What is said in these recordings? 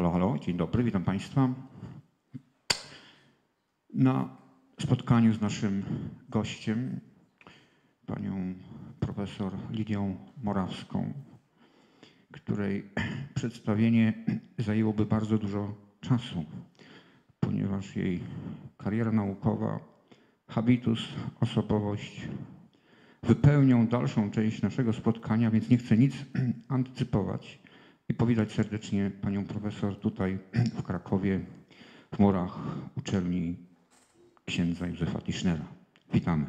Halo, halo, dzień dobry, witam Państwa. Na spotkaniu z naszym gościem, panią profesor Lidią Morawską, której przedstawienie zajęłoby bardzo dużo czasu, ponieważ jej kariera naukowa, habitus, osobowość wypełnią dalszą część naszego spotkania, więc nie chcę nic antycypować i powitać serdecznie panią profesor tutaj w Krakowie, w murach uczelni księdza Józefa Tischnera. Witamy.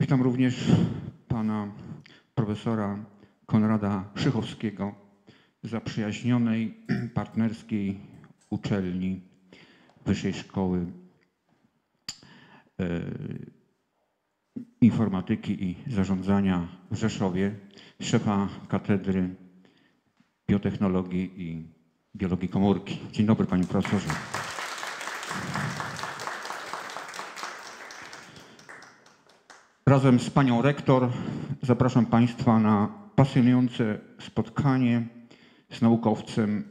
Witam również pana profesora Konrada Szychowskiego, zaprzyjaźnionej partnerskiej uczelni Wyższej Szkoły Informatyki i Zarządzania w Rzeszowie, szefa Katedry Biotechnologii i Biologii Komórki. Dzień dobry panie profesorze. Razem z panią rektor zapraszam państwa na pasjonujące spotkanie z naukowcem,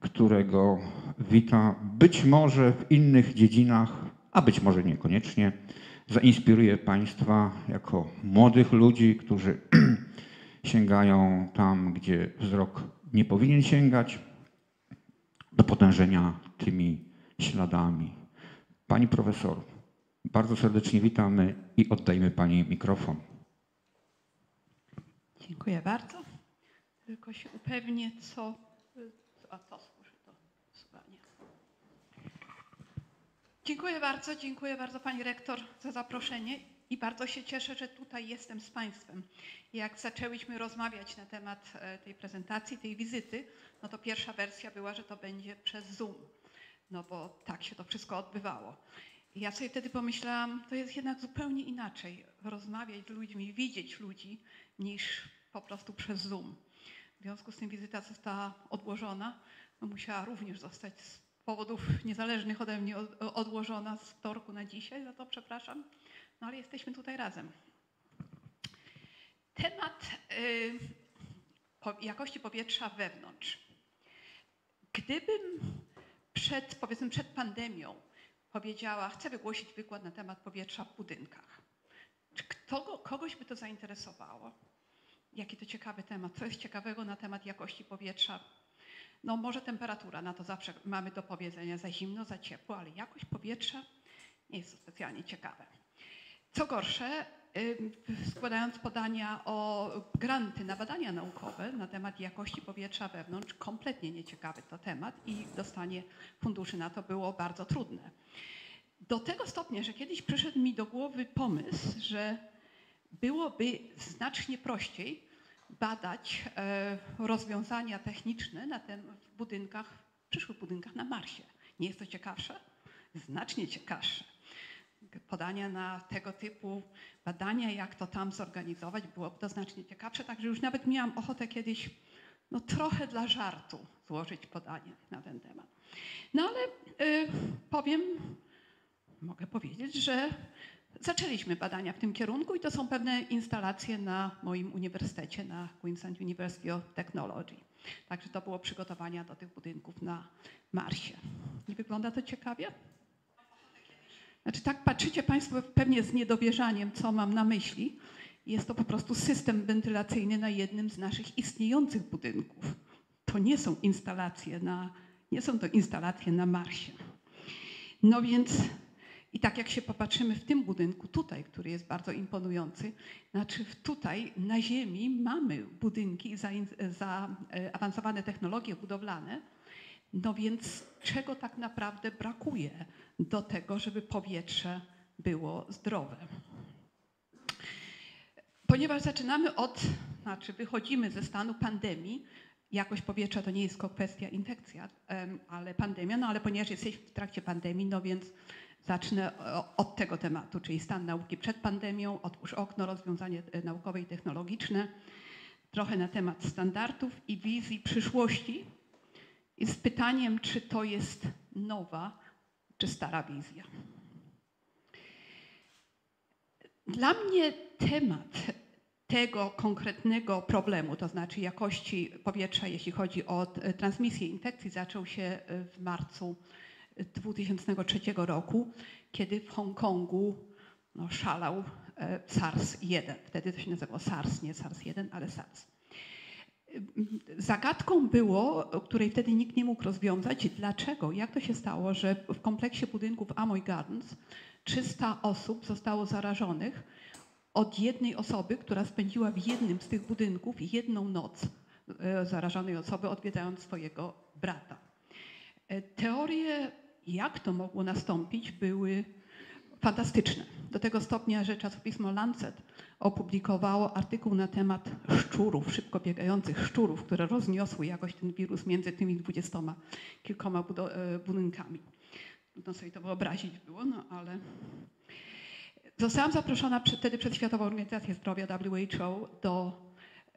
którego wita być może w innych dziedzinach, a być może niekoniecznie, zainspiruje Państwa jako młodych ludzi, którzy sięgają tam, gdzie wzrok nie powinien sięgać, do potężenia tymi śladami. Pani profesor, bardzo serdecznie witamy i oddajmy Pani mikrofon. Dziękuję bardzo. Tylko się upewnię, co. A to Dziękuję bardzo, dziękuję bardzo Pani Rektor za zaproszenie i bardzo się cieszę, że tutaj jestem z Państwem. Jak zaczęłyśmy rozmawiać na temat e, tej prezentacji, tej wizyty, no to pierwsza wersja była, że to będzie przez Zoom, no bo tak się to wszystko odbywało. I ja sobie wtedy pomyślałam, to jest jednak zupełnie inaczej rozmawiać z ludźmi, widzieć ludzi, niż po prostu przez Zoom. W związku z tym wizyta została odłożona. No musiała również zostać powodów niezależnych ode mnie odłożona z wtorku na dzisiaj, za to przepraszam. No ale jesteśmy tutaj razem. Temat y, jakości powietrza wewnątrz. Gdybym przed, powiedzmy, przed pandemią powiedziała, chcę wygłosić wykład na temat powietrza w budynkach, czy kto, kogoś by to zainteresowało? Jaki to ciekawy temat. Co jest ciekawego na temat jakości powietrza? No może temperatura, na to zawsze mamy do powiedzenia za zimno, za ciepło, ale jakość powietrza nie jest to specjalnie ciekawe. Co gorsze, składając podania o granty na badania naukowe na temat jakości powietrza wewnątrz, kompletnie nieciekawy to temat i dostanie funduszy na to było bardzo trudne. Do tego stopnia, że kiedyś przyszedł mi do głowy pomysł, że byłoby znacznie prościej badać e, rozwiązania techniczne na tym w budynkach, w przyszłych budynkach na Marsie. Nie jest to ciekawsze? Znacznie ciekawsze. Podania na tego typu badania, jak to tam zorganizować, byłoby to znacznie ciekawsze. Także już nawet miałam ochotę kiedyś no, trochę dla żartu złożyć podanie na ten temat. No ale y, powiem, mogę powiedzieć, że Zaczęliśmy badania w tym kierunku i to są pewne instalacje na moim uniwersytecie, na Queensland University of Technology. Także to było przygotowania do tych budynków na Marsie. Nie wygląda to ciekawie? Znaczy tak patrzycie Państwo pewnie z niedowierzaniem, co mam na myśli. Jest to po prostu system wentylacyjny na jednym z naszych istniejących budynków. To nie są instalacje na, nie są to instalacje na Marsie. No więc i tak jak się popatrzymy w tym budynku tutaj, który jest bardzo imponujący, znaczy tutaj na ziemi mamy budynki, zaawansowane za technologie budowlane, no więc czego tak naprawdę brakuje do tego, żeby powietrze było zdrowe? Ponieważ zaczynamy od, znaczy wychodzimy ze stanu pandemii, jakość powietrza to nie jest tylko kwestia infekcja, ale pandemia, no ale ponieważ jesteśmy w trakcie pandemii, no więc Zacznę od tego tematu, czyli stan nauki przed pandemią, otwórz okno, rozwiązanie e, naukowe i technologiczne, trochę na temat standardów i wizji przyszłości i z pytaniem, czy to jest nowa czy stara wizja. Dla mnie temat tego konkretnego problemu, to znaczy jakości powietrza, jeśli chodzi o t- transmisję infekcji, zaczął się e, w marcu 2003 roku, kiedy w Hongkongu no, szalał e, SARS-1. Wtedy to się nazywało SARS, nie SARS-1, ale SARS. Zagadką było, której wtedy nikt nie mógł rozwiązać, dlaczego, jak to się stało, że w kompleksie budynków Amoy Gardens 300 osób zostało zarażonych od jednej osoby, która spędziła w jednym z tych budynków jedną noc e, zarażonej osoby, odwiedzając swojego brata. E, Teorie, jak to mogło nastąpić, były fantastyczne. Do tego stopnia, że czasopismo Lancet opublikowało artykuł na temat szczurów, szybko biegających szczurów, które rozniosły jakoś ten wirus między tymi dwudziestoma kilkoma e, budynkami. Trudno sobie to wyobrazić było, no ale Zostałam zaproszona wtedy przez Światową Organizację Zdrowia WHO do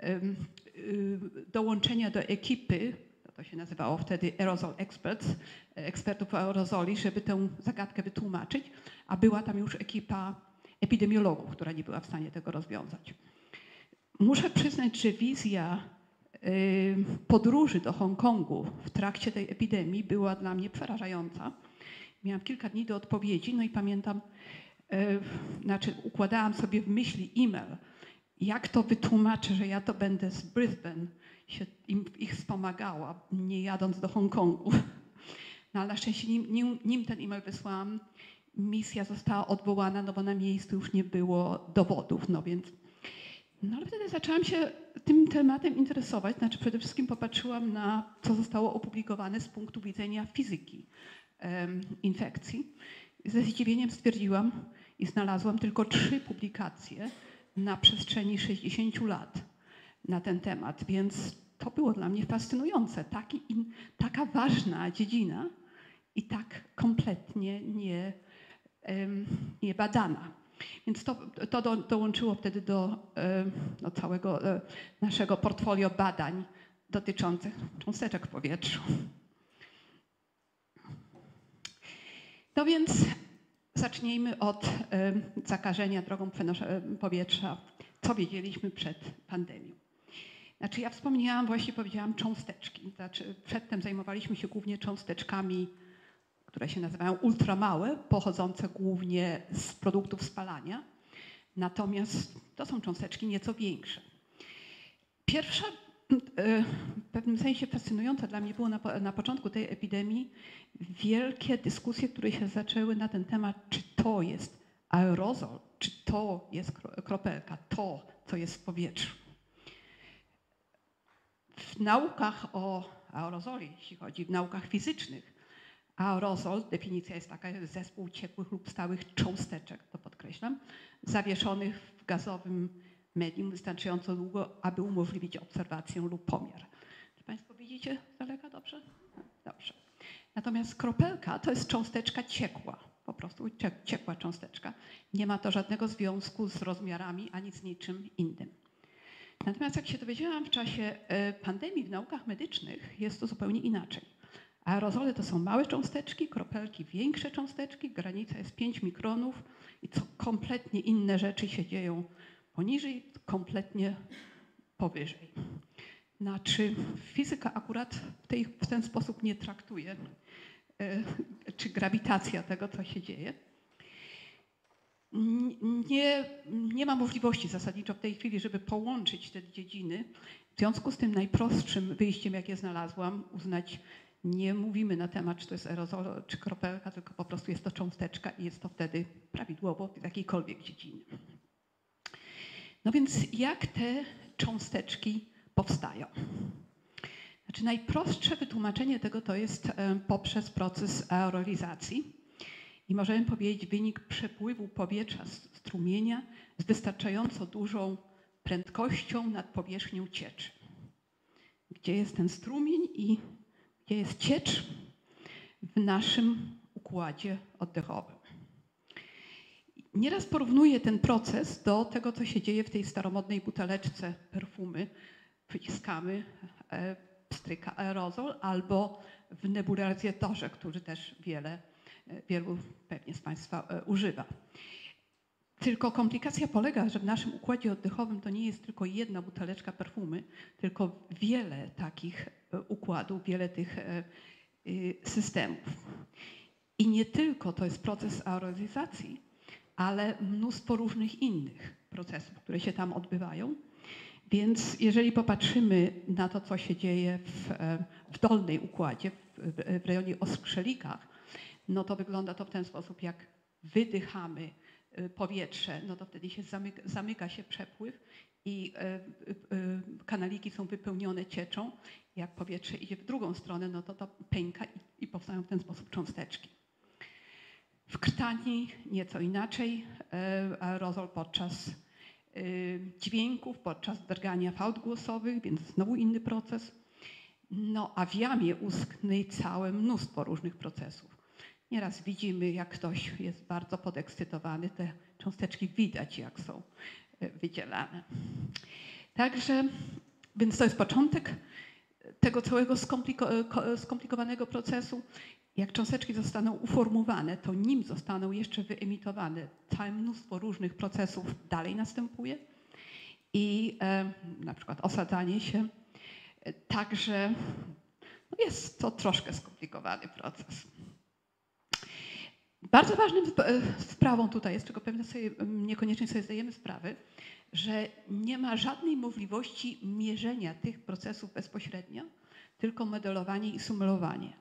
y, dołączenia do ekipy, to, się nazywało wtedy Aerosol Experts, e, ekspertów aerozoli, żeby tę zagadkę wytłumaczyć, a była tam już ekipa epidemiologów, która nie była w stanie tego rozwiązać. Muszę przyznać, że wizja y, podróży do Hongkongu w trakcie tej epidemii była dla mnie przerażająca. Miałam kilka dni do odpowiedzi, no i pamiętam, e, znaczy układałam sobie w myśli e-mail, jak to wytłumaczę, że ja to będę z Brisbane się im, ich wspomagała, nie jadąc do Hongkongu. No ale na szczęście nim, nim, nim ten e-mail wysłałam, misja została odwołana, no bo na miejscu już nie było dowodów, no więc no ale wtedy zaczęłam się tym tematem interesować, znaczy przede wszystkim popatrzyłam na co zostało opublikowane z punktu widzenia fizyki em, infekcji. Ze zdziwieniem stwierdziłam i znalazłam tylko trzy publikacje na przestrzeni 60 lat na ten temat, więc to było dla mnie fascynujące. Taki in, taka ważna dziedzina i tak kompletnie nie, em, niebadana. Więc to, to do, dołączyło wtedy do, do całego e, naszego portfolio badań dotyczących cząsteczek w powietrzu. No więc zacznijmy od zakażenia drogą powietrza. Co wiedzieliśmy przed pandemią? Znaczy ja wspomniałam, właśnie powiedziałam cząsteczki. Znaczy przedtem zajmowaliśmy się głównie cząsteczkami, które się nazywają ultramałe, pochodzące głównie z produktów spalania. Natomiast to są cząsteczki nieco większe. Pierwsza, e, w pewnym sensie fascynująca dla mnie było na, na początku tej epidemii wielkie dyskusje, które się zaczęły na ten temat, czy to jest aerozol, czy to jest kro- kropelka, to, co jest w powietrzu. W naukach o aerozoli, jeśli chodzi, w naukach fizycznych, aerozol, definicja jest taka, jest zespół ciekłych lub stałych cząsteczek, to podkreślam, zawieszonych w gazowym medium wystarczająco długo, aby umożliwić obserwację lub pomiar. Czy Państwo widzicie z daleka dobrze? Dobrze. Natomiast kropelka to jest cząsteczka ciekła, po prostu cie- ciekła cząsteczka. Nie ma to żadnego związku z rozmiarami ani z niczym innym. Natomiast jak się dowiedziałam w czasie e, pandemii w naukach medycznych, jest to zupełnie inaczej. Aerozole to są małe cząsteczki, kropelki większe cząsteczki, granica jest 5 mikronów i co kompletnie inne rzeczy się dzieją poniżej, kompletnie powyżej. Znaczy fizyka akurat w, tej, w ten sposób nie traktuje, e, czy grawitacja tego, co się dzieje. Nie, nie ma możliwości zasadniczo w tej chwili, żeby połączyć te dziedziny. W związku z tym najprostszym wyjściem, jakie znalazłam, uznać, nie mówimy na temat, czy to jest aerozol, czy kropelka, tylko po prostu jest to cząsteczka i jest to wtedy prawidłowo w jakiejkolwiek dziedzinie. No więc jak te cząsteczki powstają? Znaczy najprostsze wytłumaczenie tego to jest e, poprzez proces aerolizacji i możemy powiedzieć wynik przepływu powietrza strumienia z wystarczająco dużą prędkością nad powierzchnią cieczy. Gdzie jest ten strumień i gdzie jest ciecz w naszym układzie oddechowym. Nieraz porównuję ten proces do tego, co się dzieje w tej staromodnej buteleczce perfumy. Wyciskamy e, pstryka aerozol albo w nebulizatorze, który też wiele, wielu pewnie z Państwa e, używa. Tylko komplikacja polega, że w naszym układzie oddechowym to nie jest tylko jedna buteleczka perfumy, tylko wiele takich e, układów, wiele tych e, systemów. I nie tylko to jest proces aerozyzacji, ale mnóstwo różnych innych procesów, które się tam odbywają. Więc jeżeli popatrzymy na to, co się dzieje w, e, w dolnej układzie, w, w rejonie oskrzelikach, no to wygląda to w ten sposób, jak wydychamy y, powietrze, no to wtedy się zamyka, zamyka się przepływ i y, y, kanaliki są wypełnione cieczą. Jak powietrze idzie w drugą stronę, no to to pęka i, i powstają w ten sposób cząsteczki. W krtani nieco inaczej. Aerozol podczas dźwięków, podczas drgania fałd głosowych, więc znowu inny proces. No a w jamie ustnej całe mnóstwo różnych procesów. Nieraz widzimy, jak ktoś jest bardzo podekscytowany, te cząsteczki widać, jak są e, wydzielane. Także, więc to jest początek tego całego skompliko- ko- skomplikowanego procesu. Jak cząsteczki zostaną uformowane, to nim zostaną jeszcze wyemitowane, całe mnóstwo różnych procesów dalej następuje i e, na przykład osadzanie się. E, Także no jest to troszkę skomplikowany proces. Bardzo ważnym sp- e, sprawą tutaj jest, czego pewnie sobie niekoniecznie sobie zdajemy sprawy, że nie ma żadnej możliwości mierzenia tych procesów bezpośrednio, tylko modelowanie i symulowanie.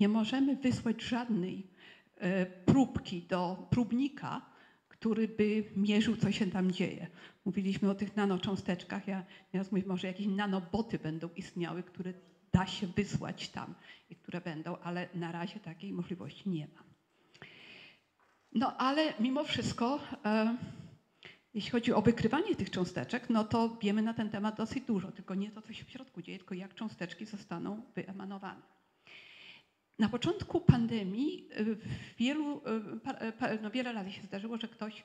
Nie możemy wysłać żadnej e, próbki do próbnika, który by mierzył, co się tam dzieje. Mówiliśmy o tych nanocząsteczkach. Ja teraz mówię, może jakieś nanoboty będą istniały, które da się wysłać tam i które będą, ale na razie takiej możliwości nie ma. No ale mimo wszystko, e, jeśli chodzi o wykrywanie tych cząsteczek, no to wiemy na ten temat dosyć dużo, tylko nie to, co się w środku dzieje, tylko jak cząsteczki zostaną wyemanowane. Na początku pandemii w wielu, y, pa- no wiele razy się zdarzyło, że ktoś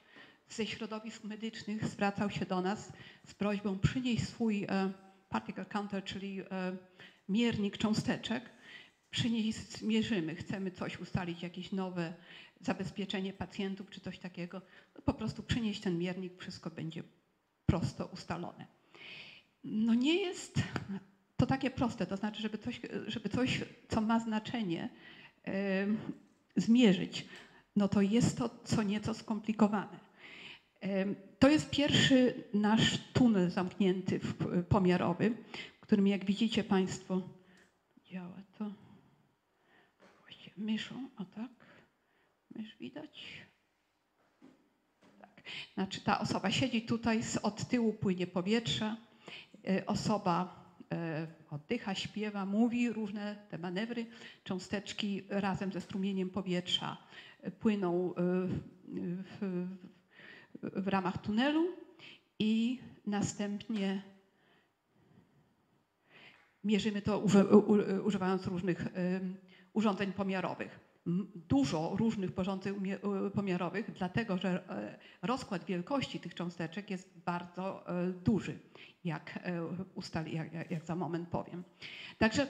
ze środowisk medycznych zwracał się do nas z prośbą przynieść swój e, particle counter, czyli e, miernik cząsteczek, przynieść, mierzymy, chcemy coś ustalić, jakieś nowe zabezpieczenie pacjentów czy coś takiego, no po prostu przynieść ten miernik, wszystko będzie prosto ustalone. No nie jest to takie proste, to znaczy, żeby coś, żeby coś co ma znaczenie, em, zmierzyć, no to jest to co nieco skomplikowane. To jest pierwszy nasz tunel zamknięty w, pomiarowy, w którym jak widzicie Państwo, działa to myszą, o tak, mysz widać. Tak. Znaczy ta osoba siedzi tutaj, od tyłu płynie powietrze, y, osoba e, oddycha, śpiewa, mówi różne te manewry. Cząsteczki razem ze strumieniem powietrza e, płyną e, w, w, w ramach tunelu i następnie mierzymy to używając różnych urządzeń pomiarowych. Dużo różnych umie- e, pomiarowych, dlatego że e, rozkład wielkości tych cząsteczek jest bardzo e, duży, jak, ustali, jak, jak- za moment powiem. Także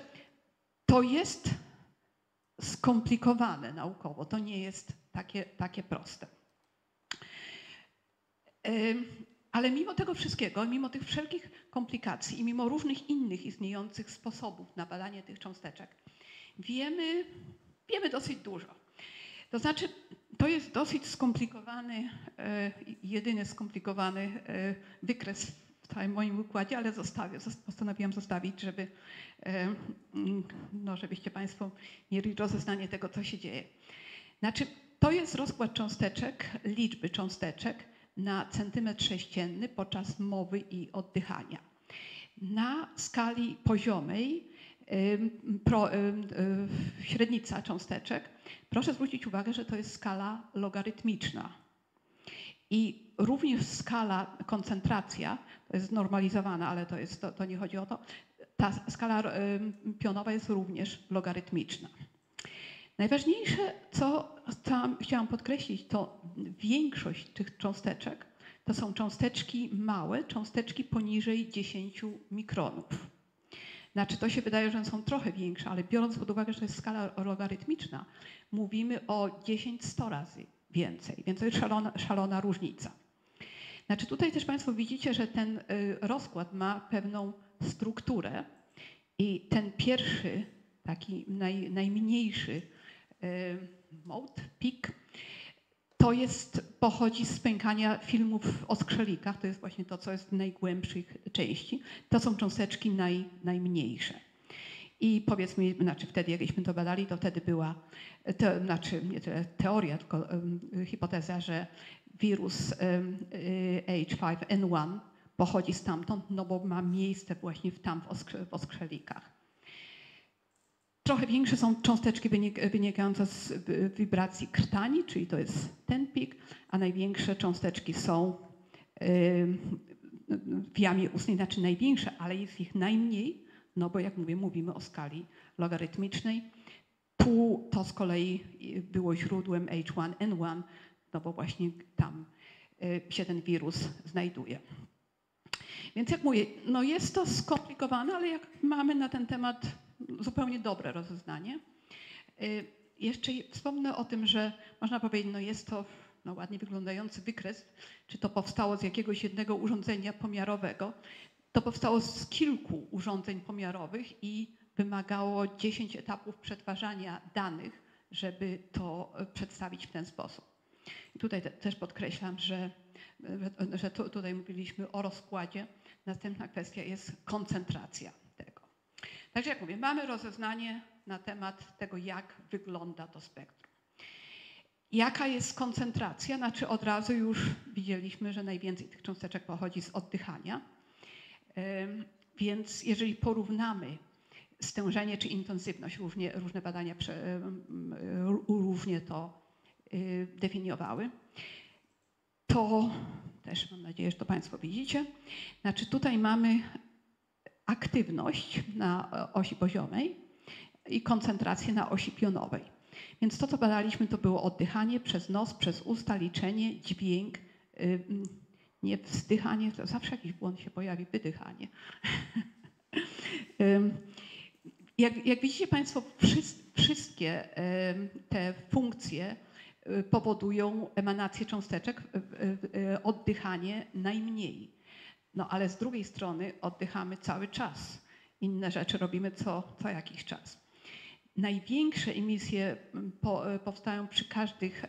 to jest skomplikowane naukowo, to nie jest takie, takie proste. Ale mimo tego wszystkiego, mimo tych wszelkich komplikacji i mimo różnych innych istniejących sposobów na badanie tych cząsteczek, wiemy, wiemy dosyć dużo. To znaczy, to jest dosyć skomplikowany, e, jedyny skomplikowany e, wykres w całym moim układzie, ale zostawię, zos- postanowiłam zostawić, żeby, e, mm, no, żebyście Państwo mieli rozeznanie tego, co się dzieje. Znaczy, to jest rozkład cząsteczek, liczby cząsteczek na centymetr sześcienny podczas mowy i oddychania. Na skali poziomej y, średnica cząsteczek, proszę zwrócić uwagę, że to jest skala logarytmiczna. I również skala koncentracja, to jest znormalizowana, ale to, jest, to, to nie chodzi o to, ta skala pionowa jest również logarytmiczna. Najważniejsze, co chciałam podkreślić, to większość tych cząsteczek to są cząsteczki małe, cząsteczki poniżej 10 mikronów. Znaczy, to się wydaje, że są trochę większe, ale biorąc pod uwagę, że to jest skala logarytmiczna, mówimy o 10-100 razy więcej, więc to jest szalona, szalona różnica. Znaczy tutaj też Państwo widzicie, że ten y, rozkład ma pewną strukturę i ten pierwszy, taki naj, najmniejszy y, mode, pik, to jest, pochodzi z pękania filmów o skrzelikach, to jest właśnie to, co jest w najgłębszych części. To są cząsteczki naj, najmniejsze. I powiedzmy, znaczy wtedy jakśmy to badali, to wtedy była, te, znaczy nie tyle teoria, tylko um, hipoteza, że wirus um, H5N1 pochodzi stamtąd, no bo ma miejsce właśnie w tam w, w oskrzelikach. Trochę większe są cząsteczki wynikające z wibracji krtani, czyli to jest ten pik, a największe cząsteczki są w jamie ustnej, znaczy największe, ale jest ich najmniej, no bo jak mówię, mówimy o skali logarytmicznej. Tu to z kolei było źródłem H1N1, no bo właśnie tam się ten wirus znajduje. Więc jak mówię, no jest to skomplikowane, ale jak mamy na ten temat zupełnie dobre rozeznanie. Jeszcze wspomnę o tym, że można powiedzieć, no jest to no ładnie wyglądający wykres, czy to powstało z jakiegoś jednego urządzenia pomiarowego. To powstało z kilku urządzeń pomiarowych i wymagało 10 etapów przetwarzania danych, żeby to przedstawić w ten sposób. I tutaj te, też podkreślam, że, że tu, tutaj mówiliśmy o rozkładzie. Następna kwestia jest koncentracja. Także jak mówię, mamy rozeznanie na temat tego, jak wygląda to spektrum. Jaka jest koncentracja? Znaczy od razu już widzieliśmy, że najwięcej tych cząsteczek pochodzi z oddychania. Więc jeżeli porównamy stężenie czy intensywność, różnie, różne badania różnie to y, definiowały, to też mam nadzieję, że to Państwo widzicie. Znaczy tutaj mamy aktywność na osi poziomej i koncentrację na osi pionowej. Więc to, co badaliśmy, to było oddychanie przez nos, przez usta, liczenie, dźwięk, nie wzdychanie, to zawsze jakiś błąd się pojawi, wydychanie. jak, jak, widzicie Państwo, wszystkie te funkcje y, powodują emanację cząsteczek, oddychanie najmniej. No ale z drugiej strony oddychamy cały czas. Inne rzeczy robimy co, co jakiś czas. Największe emisje po, powstają przy każdych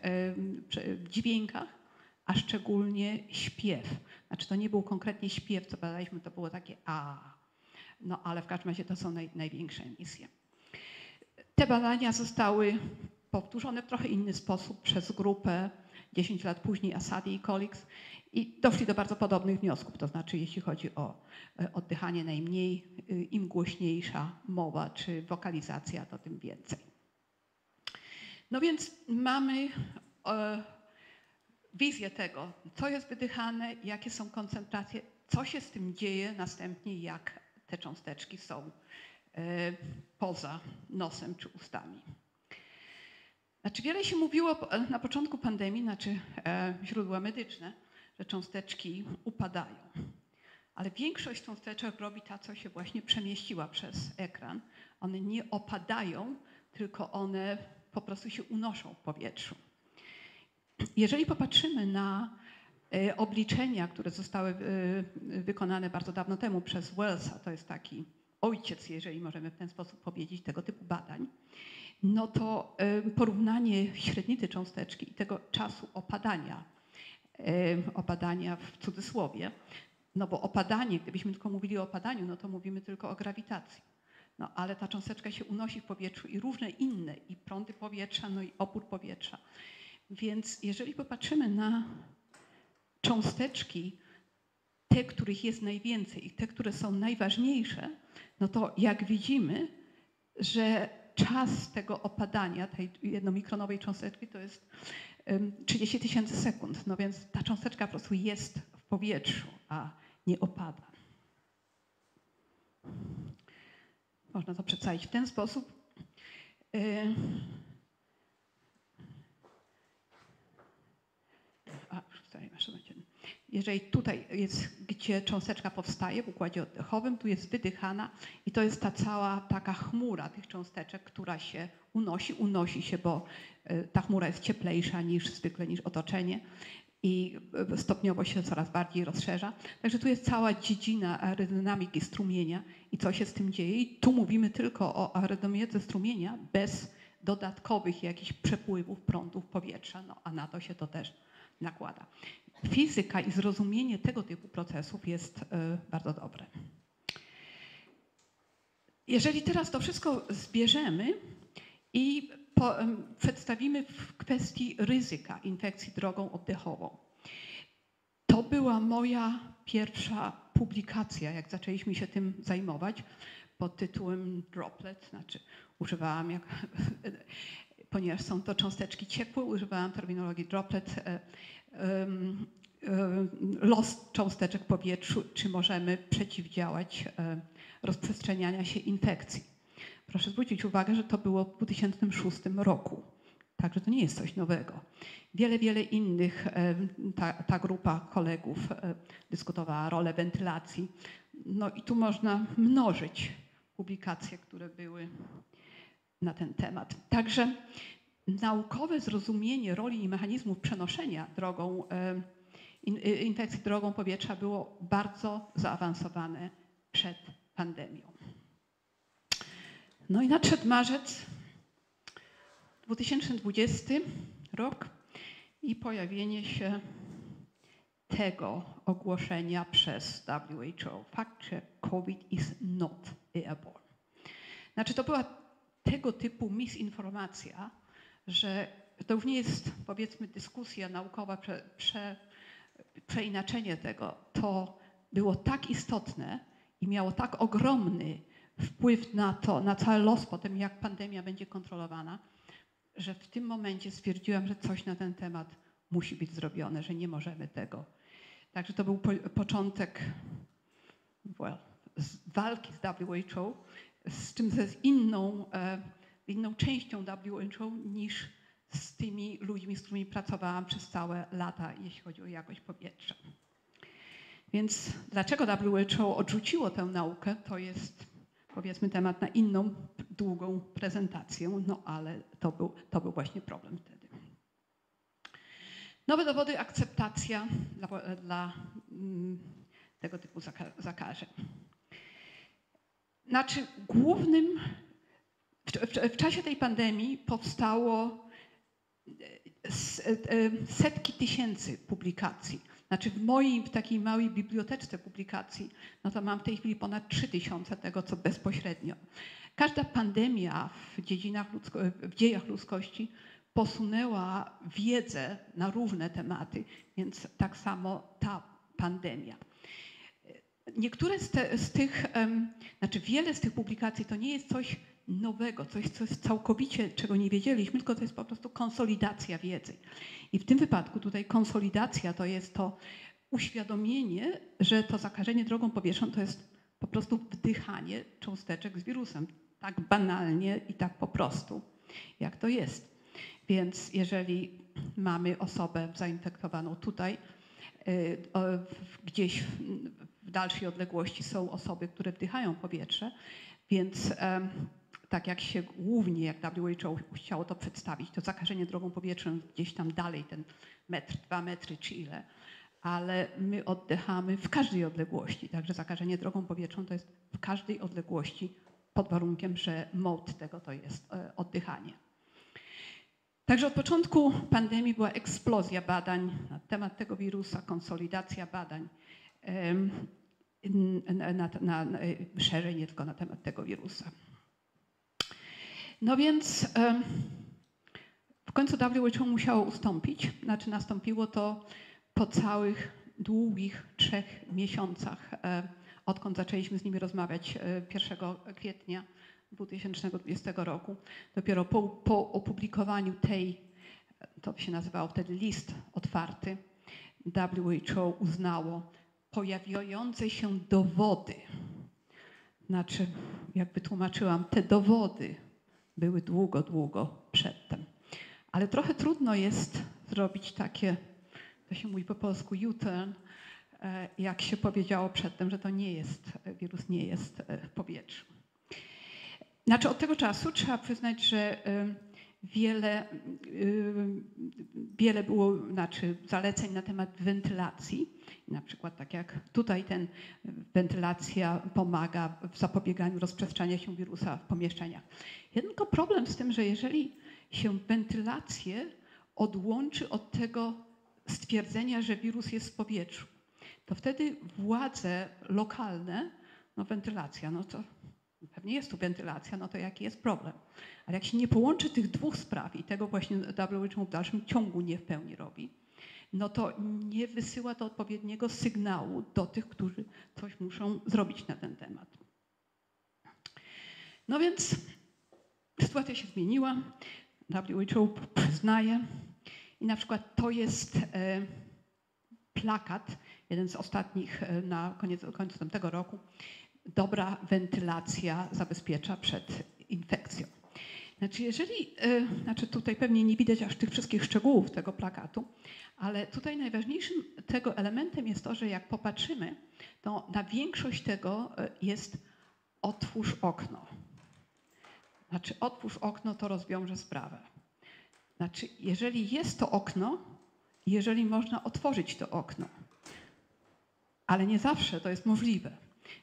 przy dźwiękach, a szczególnie śpiew. Znaczy to nie był konkretnie śpiew, co badaliśmy, to było takie a. No ale w każdym razie to są naj, największe emisje. Te badania zostały powtórzone w trochę inny sposób przez grupę 10 lat później Asadi i colleagues i doszli do bardzo podobnych wniosków. To znaczy, jeśli chodzi o e, oddychanie najmniej, e, im głośniejsza mowa czy wokalizacja, to tym więcej. No więc mamy e, wizję tego, co jest wydychane, jakie są koncentracje, co się z tym dzieje następnie, jak te cząsteczki są e, poza nosem czy ustami. Znaczy wiele się mówiło na początku pandemii, znaczy źródła medyczne, że cząsteczki upadają. Ale większość cząsteczek robi ta, co się właśnie przemieściła przez ekran. One nie opadają, tylko one po prostu się unoszą w powietrzu. Jeżeli popatrzymy na e, obliczenia, które zostały e, wykonane bardzo dawno temu przez Wellsa, to jest taki ojciec, jeżeli możemy w ten sposób powiedzieć, tego typu badań, no to e, porównanie średnicy cząsteczki i tego czasu opadania, opadania w cudzysłowie, no bo opadanie, gdybyśmy tylko mówili o opadaniu, no to mówimy tylko o grawitacji. No ale ta cząsteczka się unosi w powietrzu i różne inne, i prądy powietrza, no i opór powietrza. Więc jeżeli popatrzymy na cząsteczki, te, których jest najwięcej i te, które są najważniejsze, no to jak widzimy, że czas tego opadania tej jednomikronowej cząsteczki to jest 30 tysięcy sekund. No więc ta cząsteczka po prostu jest w powietrzu, a nie opada. Można to przedstawić w ten sposób. Y, jeżeli tutaj jest, gdzie cząsteczka powstaje w układzie oddechowym, tu jest wydychana i to jest ta cała taka chmura tych cząsteczek, która się unosi, unosi się, bo e, ta chmura jest cieplejsza niż zwykle, niż otoczenie i stopniowo się coraz bardziej rozszerza. Także tu jest cała dziedzina aerodynamiki strumienia i co się z tym dzieje. I tu mówimy tylko o aerodynamice strumienia bez dodatkowych jakichś przepływów prądów powietrza, no, a na to się to też nakłada. Fizyka i zrozumienie tego typu procesów jest y, bardzo dobre. Jeżeli teraz to wszystko zbierzemy i po, przedstawimy w kwestii ryzyka infekcji drogą oddechową. To była moja pierwsza publikacja, jak zaczęliśmy się tym zajmować, pod tytułem Droplet, znaczy używałam, jak, ponieważ są to cząsteczki ciepłe, używałam terminologii droplet, e, los cząsteczek powietrzu, czy możemy przeciwdziałać e, rozprzestrzeniania się infekcji. Proszę zwrócić uwagę, że to było w 2006 roku. Także to nie jest coś nowego. Wiele, wiele innych, e, ta, ta grupa kolegów e, dyskutowała rolę wentylacji. No i tu można mnożyć publikacje, które były na ten temat. Także naukowe zrozumienie roli i mechanizmów przenoszenia drogą e, infekcji drogą powietrza było bardzo zaawansowane przed pandemią. No i nadszedł marzec 2020 rok i pojawienie się tego ogłoszenia przez WHO. Fakt, że COVID is not airborne. Znaczy to była tego typu misinformacja, że to już nie jest powiedzmy dyskusja naukowa, prze, prze, przeinaczenie tego. To było tak istotne i miało tak ogromny wpływ na to, na cały los potem, jak pandemia będzie kontrolowana, że w tym momencie stwierdziłam, że coś na ten temat musi być zrobione, że nie możemy tego. Także to był po, początek well, z walki z WHO, z czym ze inną, e, inną częścią WHO niż z tymi ludźmi, z którymi pracowałam przez całe lata, jeśli chodzi o jakość powietrza. Więc dlaczego WHO odrzuciło tę naukę, to jest powiedzmy temat na inną, długą prezentację, no ale to był, to był właśnie problem wtedy. Nowe dowody, akceptacja dla, dla mm, tego typu zakażeń. Znaczy, głównym w, w, w czasie tej pandemii powstało e, e, setki tysięcy publikacji znaczy w mojej, w takiej małej biblioteczce publikacji, no to mam w tej chwili ponad 3000 tego, co bezpośrednio. Każda pandemia w dziedzinach ludzko, w dziejach ludzkości posunęła wiedzę na różne tematy, więc tak samo ta pandemia. Niektóre z, te, z tych, um, znaczy wiele z tych publikacji to nie jest coś nowego, coś, coś całkowicie, czego nie wiedzieliśmy, tylko to jest po prostu konsolidacja wiedzy. I w tym wypadku tutaj konsolidacja to jest to uświadomienie, że to zakażenie drogą powietrzną to jest po prostu wdychanie cząsteczek z wirusem. Tak banalnie i tak po prostu, jak to jest. Więc jeżeli mamy osobę zainfektowaną tutaj, y, gdzieś w dalszej odległości są osoby, które wdychają powietrze, więc tak jak się głównie, jak WHO chciało to przedstawić, to zakażenie drogą powietrzną gdzieś tam dalej, ten metr, dwa metry czy ile, ale my oddychamy w każdej odległości, także zakażenie drogą powietrzną to jest w każdej odległości pod warunkiem, że mod tego to jest e, oddychanie. Także od początku pandemii była eksplozja badań na temat tego wirusa, konsolidacja badań na, na, na, szerzej, nie tylko na temat tego wirusa. No więc w końcu WHO musiało ustąpić. Znaczy nastąpiło to po całych długich trzech miesiącach, odkąd zaczęliśmy z nimi rozmawiać 1 e, kwietnia 2020 roku. Dopiero po, po opublikowaniu tej, to się nazywało wtedy list otwarty, WHO uznało pojawiające się dowody. Znaczy, jak wytłumaczyłam, te dowody były długo, długo przedtem. Ale trochę trudno jest zrobić takie, to się mówi po polsku U-turn, e, jak się powiedziało przedtem, że to nie jest, wirus nie jest e, w powietrzu. Znaczy od tego czasu trzeba przyznać, że e, wiele, y, wiele było znaczy zaleceń na temat wentylacji. Na przykład tak jak tutaj ten wentylacja pomaga w zapobieganiu rozprzestrzeniania się wirusa w pomieszczeniach. Tylko problem z tym, że jeżeli się wentylację odłączy od tego stwierdzenia, że wirus jest w powietrzu, to wtedy władze lokalne, no wentylacja, no to pewnie jest tu wentylacja, no to jaki jest problem? Ale jak się nie połączy tych dwóch spraw i tego właśnie WHO w dalszym ciągu nie w pełni robi, no to nie wysyła to odpowiedniego sygnału do tych, którzy coś muszą zrobić na ten temat. No więc sytuacja się zmieniła, WHO przyznaje i na przykład to jest e, plakat, jeden z ostatnich e, na koniec, końcu tamtego roku, dobra wentylacja zabezpiecza przed infekcją. Znaczy, jeżeli, e, znaczy tutaj pewnie nie widać aż tych wszystkich szczegółów tego plakatu, ale tutaj najważniejszym tego elementem jest to, że jak popatrzymy, to na większość tego e, jest otwórz okno. Znaczy, otwórz okno, to rozwiąże sprawę. Znaczy, jeżeli jest to okno, jeżeli można otworzyć to okno, ale nie zawsze to jest możliwe.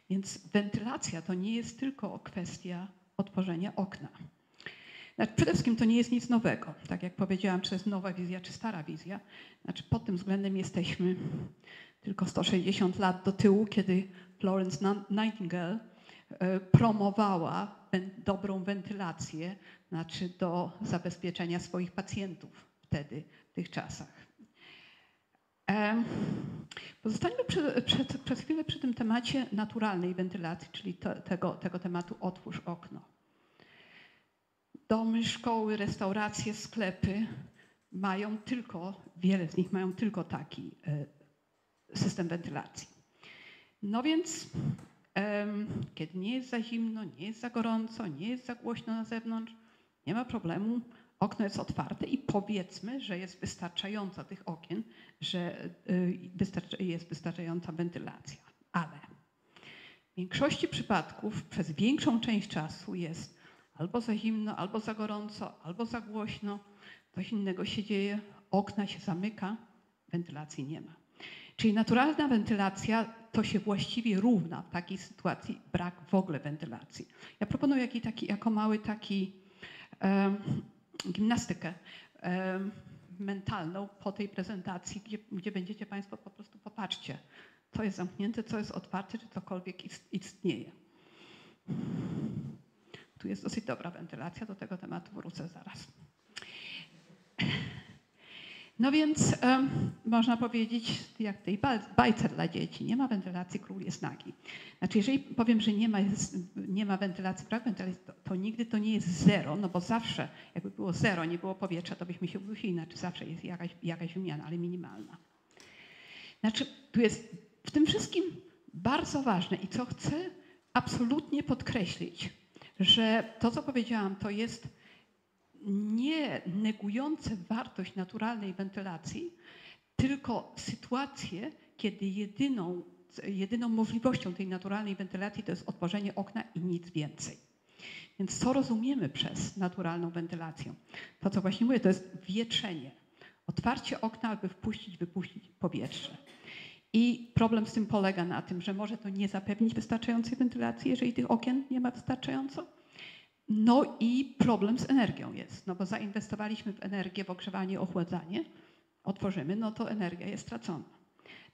Więc wentylacja to nie jest tylko kwestia otworzenia okna. Znaczy, przede wszystkim to nie jest nic nowego. Tak jak powiedziałam, czy jest nowa wizja, czy stara wizja. Znaczy, pod tym względem jesteśmy tylko 160 lat do tyłu, kiedy Florence Nightingale e, promowała dobrą wentylację, znaczy do zabezpieczenia swoich pacjentów wtedy, w tych czasach. Pozostańmy przed, przez chwilę przy tym temacie naturalnej wentylacji, czyli tego, tego tematu otwórz okno. Domy, szkoły, restauracje, sklepy mają tylko, wiele z nich mają tylko taki e, system wentylacji. No więc, kiedy nie jest za zimno, nie jest za gorąco, nie jest za głośno na zewnątrz, nie ma problemu, okno jest otwarte i powiedzmy, że jest wystarczająca tych okien, że y, jest wystarczająca wentylacja. Ale w większości przypadków przez większą część czasu jest albo za zimno, albo za gorąco, albo za głośno, coś innego się dzieje, okna się zamyka, wentylacji nie ma. Czyli naturalna wentylacja to się właściwie równa w takiej sytuacji brak w ogóle wentylacji. Ja proponuję jaki taki, jako mały taki um, gimnastykę um, mentalną po tej prezentacji, gdzie, gdzie będziecie Państwo po prostu popatrzcie, co jest zamknięte, co jest otwarte, czy cokolwiek istnieje. Jest dosyć dobra wentylacja, do tego tematu wrócę zaraz. No więc um, można powiedzieć, jak tej bajce dla dzieci, nie ma wentylacji, król jest nagi. Znaczy, jeżeli powiem, że nie ma, nie ma wentylacji, brak wentylacji, to, to, nigdy to nie jest zero, no bo zawsze, jakby było zero, nie było powietrza, to byśmy się udusili, znaczy zawsze jest jakaś, jakaś wymiana, ale minimalna. Znaczy, tu jest w tym wszystkim bardzo ważne i co chcę absolutnie podkreślić, że to, co powiedziałam, to jest nie negujące wartość naturalnej wentylacji, tylko sytuacje, kiedy jedyną, jedyną możliwością tej naturalnej wentylacji to jest otworzenie okna i nic więcej. Więc co rozumiemy przez naturalną wentylację? To, co właśnie mówię, to jest wietrzenie. Otwarcie okna, aby wpuścić, wypuścić powietrze. I problem z tym polega na tym, że może to nie zapewnić wystarczającej wentylacji, jeżeli tych okien nie ma wystarczająco, no i problem z energią jest, no bo zainwestowaliśmy w energię, w ogrzewanie, ochładzanie, otworzymy, no to energia jest stracona.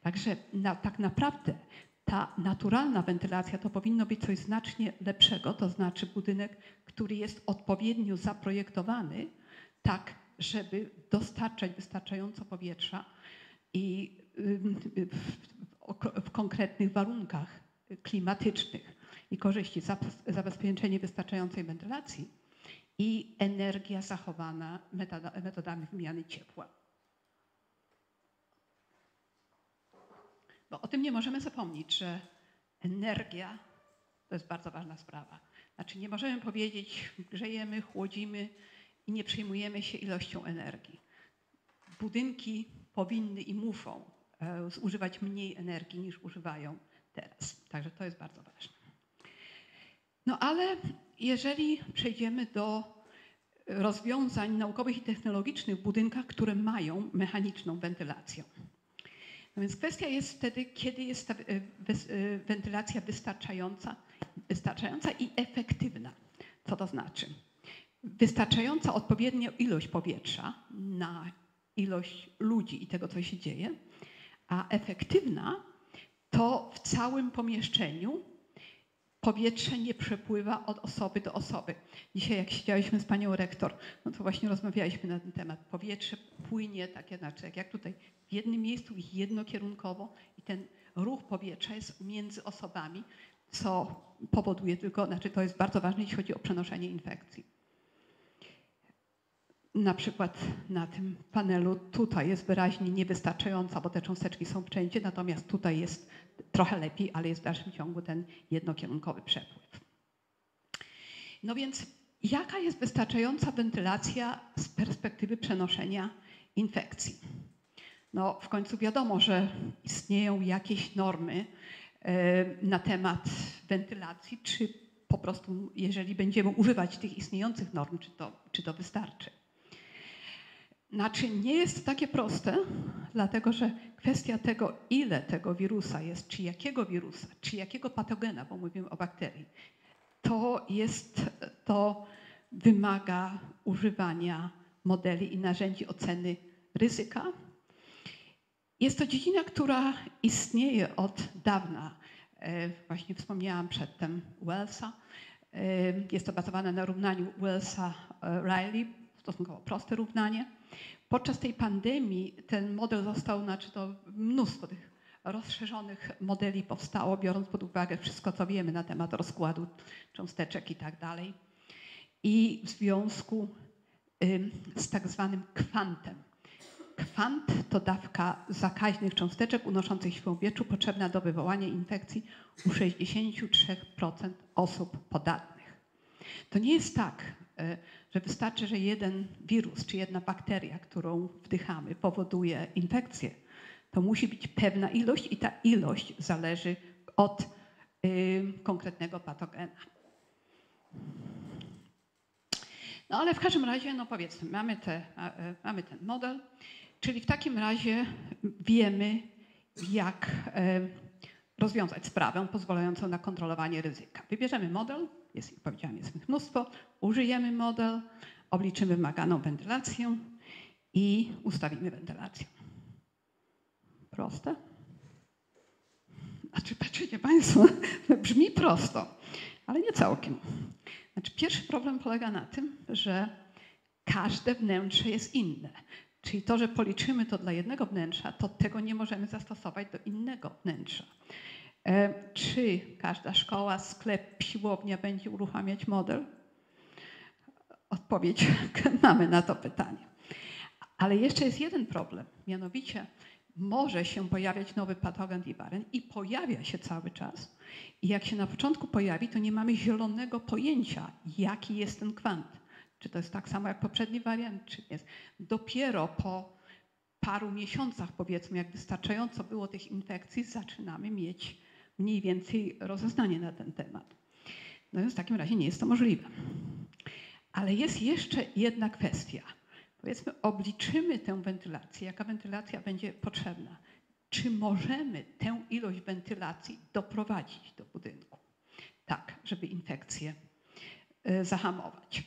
Także na, tak naprawdę ta naturalna wentylacja to powinno być coś znacznie lepszego, to znaczy budynek, który jest odpowiednio zaprojektowany, tak, żeby dostarczać wystarczająco powietrza i w, w konkretnych warunkach klimatycznych i korzyści, zabezpieczenie wystarczającej wentylacji i energia zachowana metodami wymiany ciepła. Bo o tym nie możemy zapomnieć, że energia to jest bardzo ważna sprawa. Znaczy nie możemy powiedzieć, grzejemy, chłodzimy i nie przejmujemy się ilością energii. Budynki powinny i muszą zużywać mniej energii niż używają teraz. Także to jest bardzo ważne. No ale jeżeli przejdziemy do rozwiązań naukowych i technologicznych w budynkach, które mają mechaniczną wentylację. No więc kwestia jest wtedy, kiedy jest ta e, e, wentylacja wystarczająca, wystarczająca i efektywna. Co to znaczy? Wystarczająca odpowiednia ilość powietrza na ilość ludzi i tego, co się dzieje, a efektywna to w całym pomieszczeniu powietrze nie przepływa od osoby do osoby. Dzisiaj jak siedziałyśmy z panią rektor, no to właśnie rozmawialiśmy na ten temat. Powietrze płynie takie, znaczy jak tutaj w jednym miejscu jednokierunkowo i ten ruch powietrza jest między osobami, co powoduje tylko, znaczy to jest bardzo ważne, jeśli chodzi o przenoszenie infekcji. Na przykład na tym panelu tutaj jest wyraźnie niewystarczająca, bo te cząsteczki są wszędzie, natomiast tutaj jest trochę lepiej, ale jest w dalszym ciągu ten jednokierunkowy przepływ. No więc jaka jest wystarczająca wentylacja z perspektywy przenoszenia infekcji? No w końcu wiadomo, że istnieją jakieś normy e, na temat wentylacji, czy po prostu jeżeli będziemy używać tych istniejących norm, czy to, czy to wystarczy. Znaczy nie jest takie proste, dlatego że kwestia tego, ile tego wirusa jest, czy jakiego wirusa, czy jakiego patogena, bo mówimy o bakterii, to jest, to wymaga używania modeli i narzędzi oceny ryzyka. Jest to dziedzina, która istnieje od dawna. E, właśnie wspomniałam przedtem Wellsa. E, jest to bazowane na równaniu Wellsa-Riley, stosunkowo proste równanie. Podczas tej pandemii ten model został, znaczy to mnóstwo tych rozszerzonych modeli powstało, biorąc pod uwagę wszystko, co wiemy na temat rozkładu cząsteczek i tak dalej. I w związku z tak zwanym kwantem. Kwant to dawka zakaźnych cząsteczek unoszących się w powietrzu potrzebna do wywołania infekcji u 63% osób podatnych. To nie jest tak, że wystarczy, że jeden wirus czy jedna bakteria, którą wdychamy, powoduje infekcję. To musi być pewna ilość i ta ilość zależy od y, konkretnego patogena. No ale w każdym razie, no powiedzmy, mamy, te, e, mamy ten model, czyli w takim razie wiemy, jak e, rozwiązać sprawę pozwalającą na kontrolowanie ryzyka. Wybierzemy model, jest, jak powiedziałam, jest ich mnóstwo, użyjemy model, obliczymy wymaganą wentylację i ustawimy wentylację. Proste? Znaczy, patrzycie Państwo, brzmi prosto, ale nie całkiem. Znaczy, pierwszy problem polega na tym, że każde wnętrze jest inne. Czyli to, że policzymy to dla jednego wnętrza, to tego nie możemy zastosować do innego wnętrza. E, czy każda szkoła, sklep, siłownia będzie uruchamiać model? Odpowiedź mamy na to pytanie. Ale jeszcze jest jeden problem, mianowicie może się pojawiać nowy patogen Divaren i pojawia się cały czas. I jak się na początku pojawi, to nie mamy zielonego pojęcia, jaki jest ten kwant. Czy to jest tak samo jak poprzedni wariant, czy nie. Dopiero po paru miesiącach, powiedzmy, jak wystarczająco było tych infekcji, zaczynamy mieć mniej więcej rozeznanie na ten temat. No więc w takim razie nie jest to możliwe. Ale jest jeszcze jedna kwestia. Powiedzmy, obliczymy tę wentylację, jaka wentylacja będzie potrzebna. Czy możemy tę ilość wentylacji doprowadzić do budynku? Tak, żeby infekcję e, zahamować.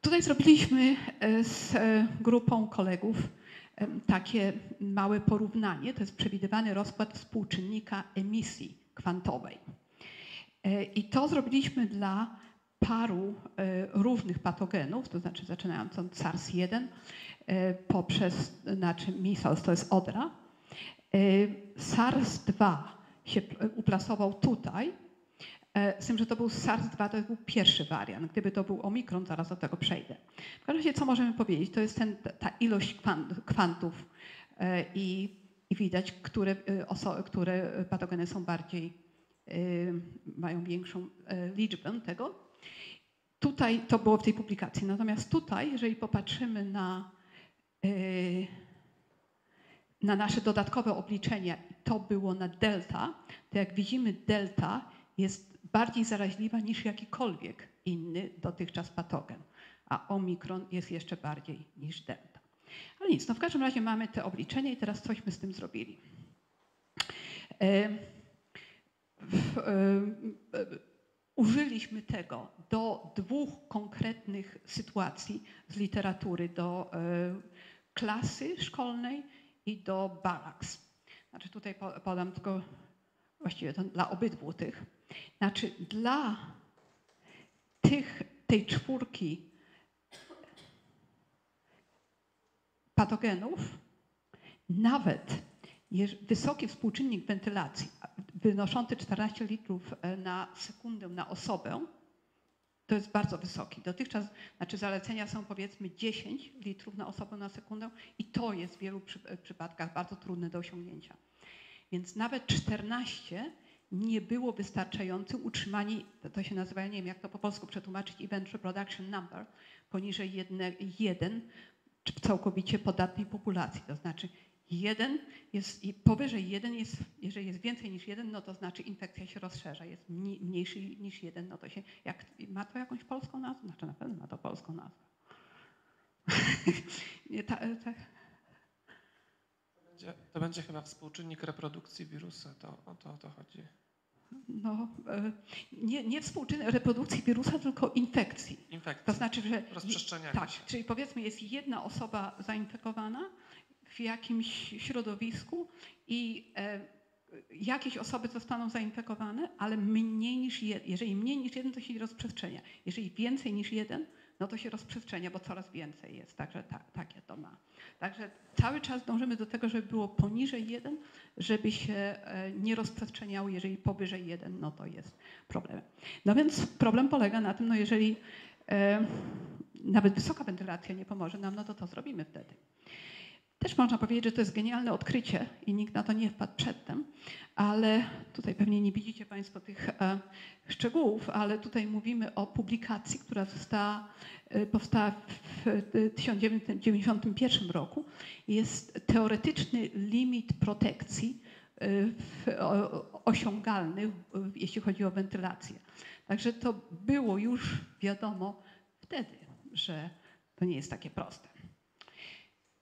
Tutaj zrobiliśmy e, z e, grupą kolegów takie małe porównanie. To jest przewidywany rozkład współczynnika emisji kwantowej. E, I to zrobiliśmy dla paru e, różnych patogenów, to znaczy zaczynając od SARS-1 e, poprzez, znaczy measles to jest odra. SARS-2 się uplasował tutaj, z tym, że to był SARS-2, to był pierwszy wariant. Gdyby to był omikron, zaraz do tego przejdę. W każdym razie, co możemy powiedzieć? To jest ten, ta ilość kwantów e, i, i widać, które, e, które patogeny są bardziej, e, mają większą liczbę tego. Tutaj to było w tej publikacji. Natomiast tutaj, jeżeli popatrzymy na, na nasze dodatkowe obliczenia, to było na delta, to jak widzimy delta jest bardziej zaraźliwa niż jakikolwiek inny dotychczas patogen, a omikron jest jeszcze bardziej niż delta. Ale nic, no w każdym razie mamy te obliczenia i teraz cośmy z tym zrobili. Użyliśmy tego do dwóch konkretnych sytuacji z literatury, do e, klasy szkolnej i do baraks. Znaczy tutaj podam tylko właściwie dla obydwu tych. Znaczy dla tych, tej czwórki patogenów nawet wysoki współczynnik wentylacji wynoszący 14 litrów e, na sekundę na osobę, to jest bardzo wysoki. Dotychczas, znaczy zalecenia są powiedzmy 10 litrów na osobę na sekundę i to jest w wielu przy, przypadkach bardzo trudne do osiągnięcia. Więc nawet 14 nie było wystarczające utrzymanie, to się nazywa, nie wiem jak to po polsku przetłumaczyć, event reproduction number, poniżej 1 w całkowicie podatnej populacji. To znaczy jeden jest, powyżej jeden jest, jeżeli jest więcej niż jeden, no to znaczy infekcja się rozszerza. Jest mniejszy niż jeden, no to się, jak, ma to jakąś polską nazwę? Znaczy na pewno ma to polską nazwę. Ta, ta. To, będzie, to będzie chyba współczynnik reprodukcji wirusa, to o to, o to chodzi. No, e, nie, nie współczynnik reprodukcji wirusa, tylko infekcji. Infekcji. To znaczy, że. Rozprzestrzeniania tak, się. czyli powiedzmy jest jedna osoba zainfekowana, w jakimś środowisku i e, jakieś osoby zostaną zainfekowane, ale mniej niż jeden. Jeżeli mniej niż jeden, to się rozprzestrzenia. Jeżeli więcej niż jeden, no to się rozprzestrzenia, bo coraz więcej jest. Także tak, takie to ma. Także cały czas dążymy do tego, żeby było poniżej jeden, żeby się e, nie rozprzestrzeniało. Jeżeli powyżej jeden, no to jest problem. No więc problem polega na tym, no jeżeli e, nawet wysoka wentylacja nie pomoże nam, no to to zrobimy wtedy. Też można powiedzieć, że to jest genialne odkrycie i nikt na to nie wpadł przedtem, ale tutaj pewnie nie widzicie Państwo tych e, szczegółów, ale tutaj mówimy o publikacji, która została, e, powstała w 1991 roku. Jest teoretyczny limit protekcji e, osiągalny, jeśli chodzi o wentylację. Także to było już wiadomo wtedy, że to nie jest takie proste.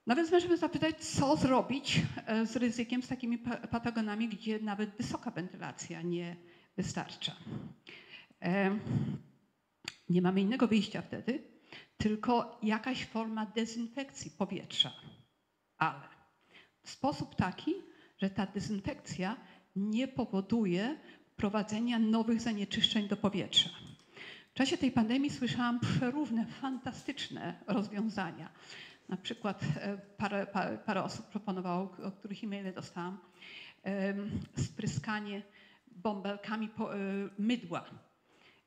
No więc możemy zapytać, co zrobić e, z ryzykiem, z takimi patogenami, gdzie nawet wysoka wentylacja nie wystarcza. E, nie mamy innego wyjścia wtedy, tylko jakaś forma dezynfekcji powietrza. Ale w sposób taki, że ta dezynfekcja nie powoduje wprowadzenia nowych zanieczyszczeń do powietrza. W czasie tej pandemii słyszałam przerówne, fantastyczne rozwiązania. Na przykład e, parę, parę, parę osób proponowało, o których e-maile dostałam, spryskanie bąbelkami e, mydła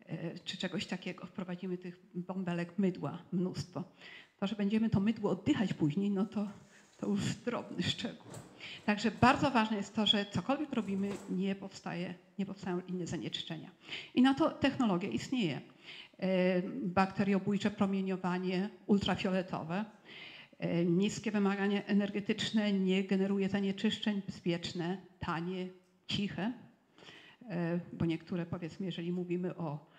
e, czy czegoś takiego. Wprowadzimy tych bąbelek mydła mnóstwo. To, że będziemy to mydło oddychać później, no to, to już drobny szczegół. Także bardzo ważne jest to, że cokolwiek robimy, nie, powstaje, nie powstają inne zanieczyszczenia. I na to technologia istnieje. Bakteriobójcze promieniowanie ultrafioletowe, niskie wymagania energetyczne nie generuje zanieczyszczeń, bezpieczne, tanie, ciche, e, bo niektóre powiedzmy, jeżeli mówimy o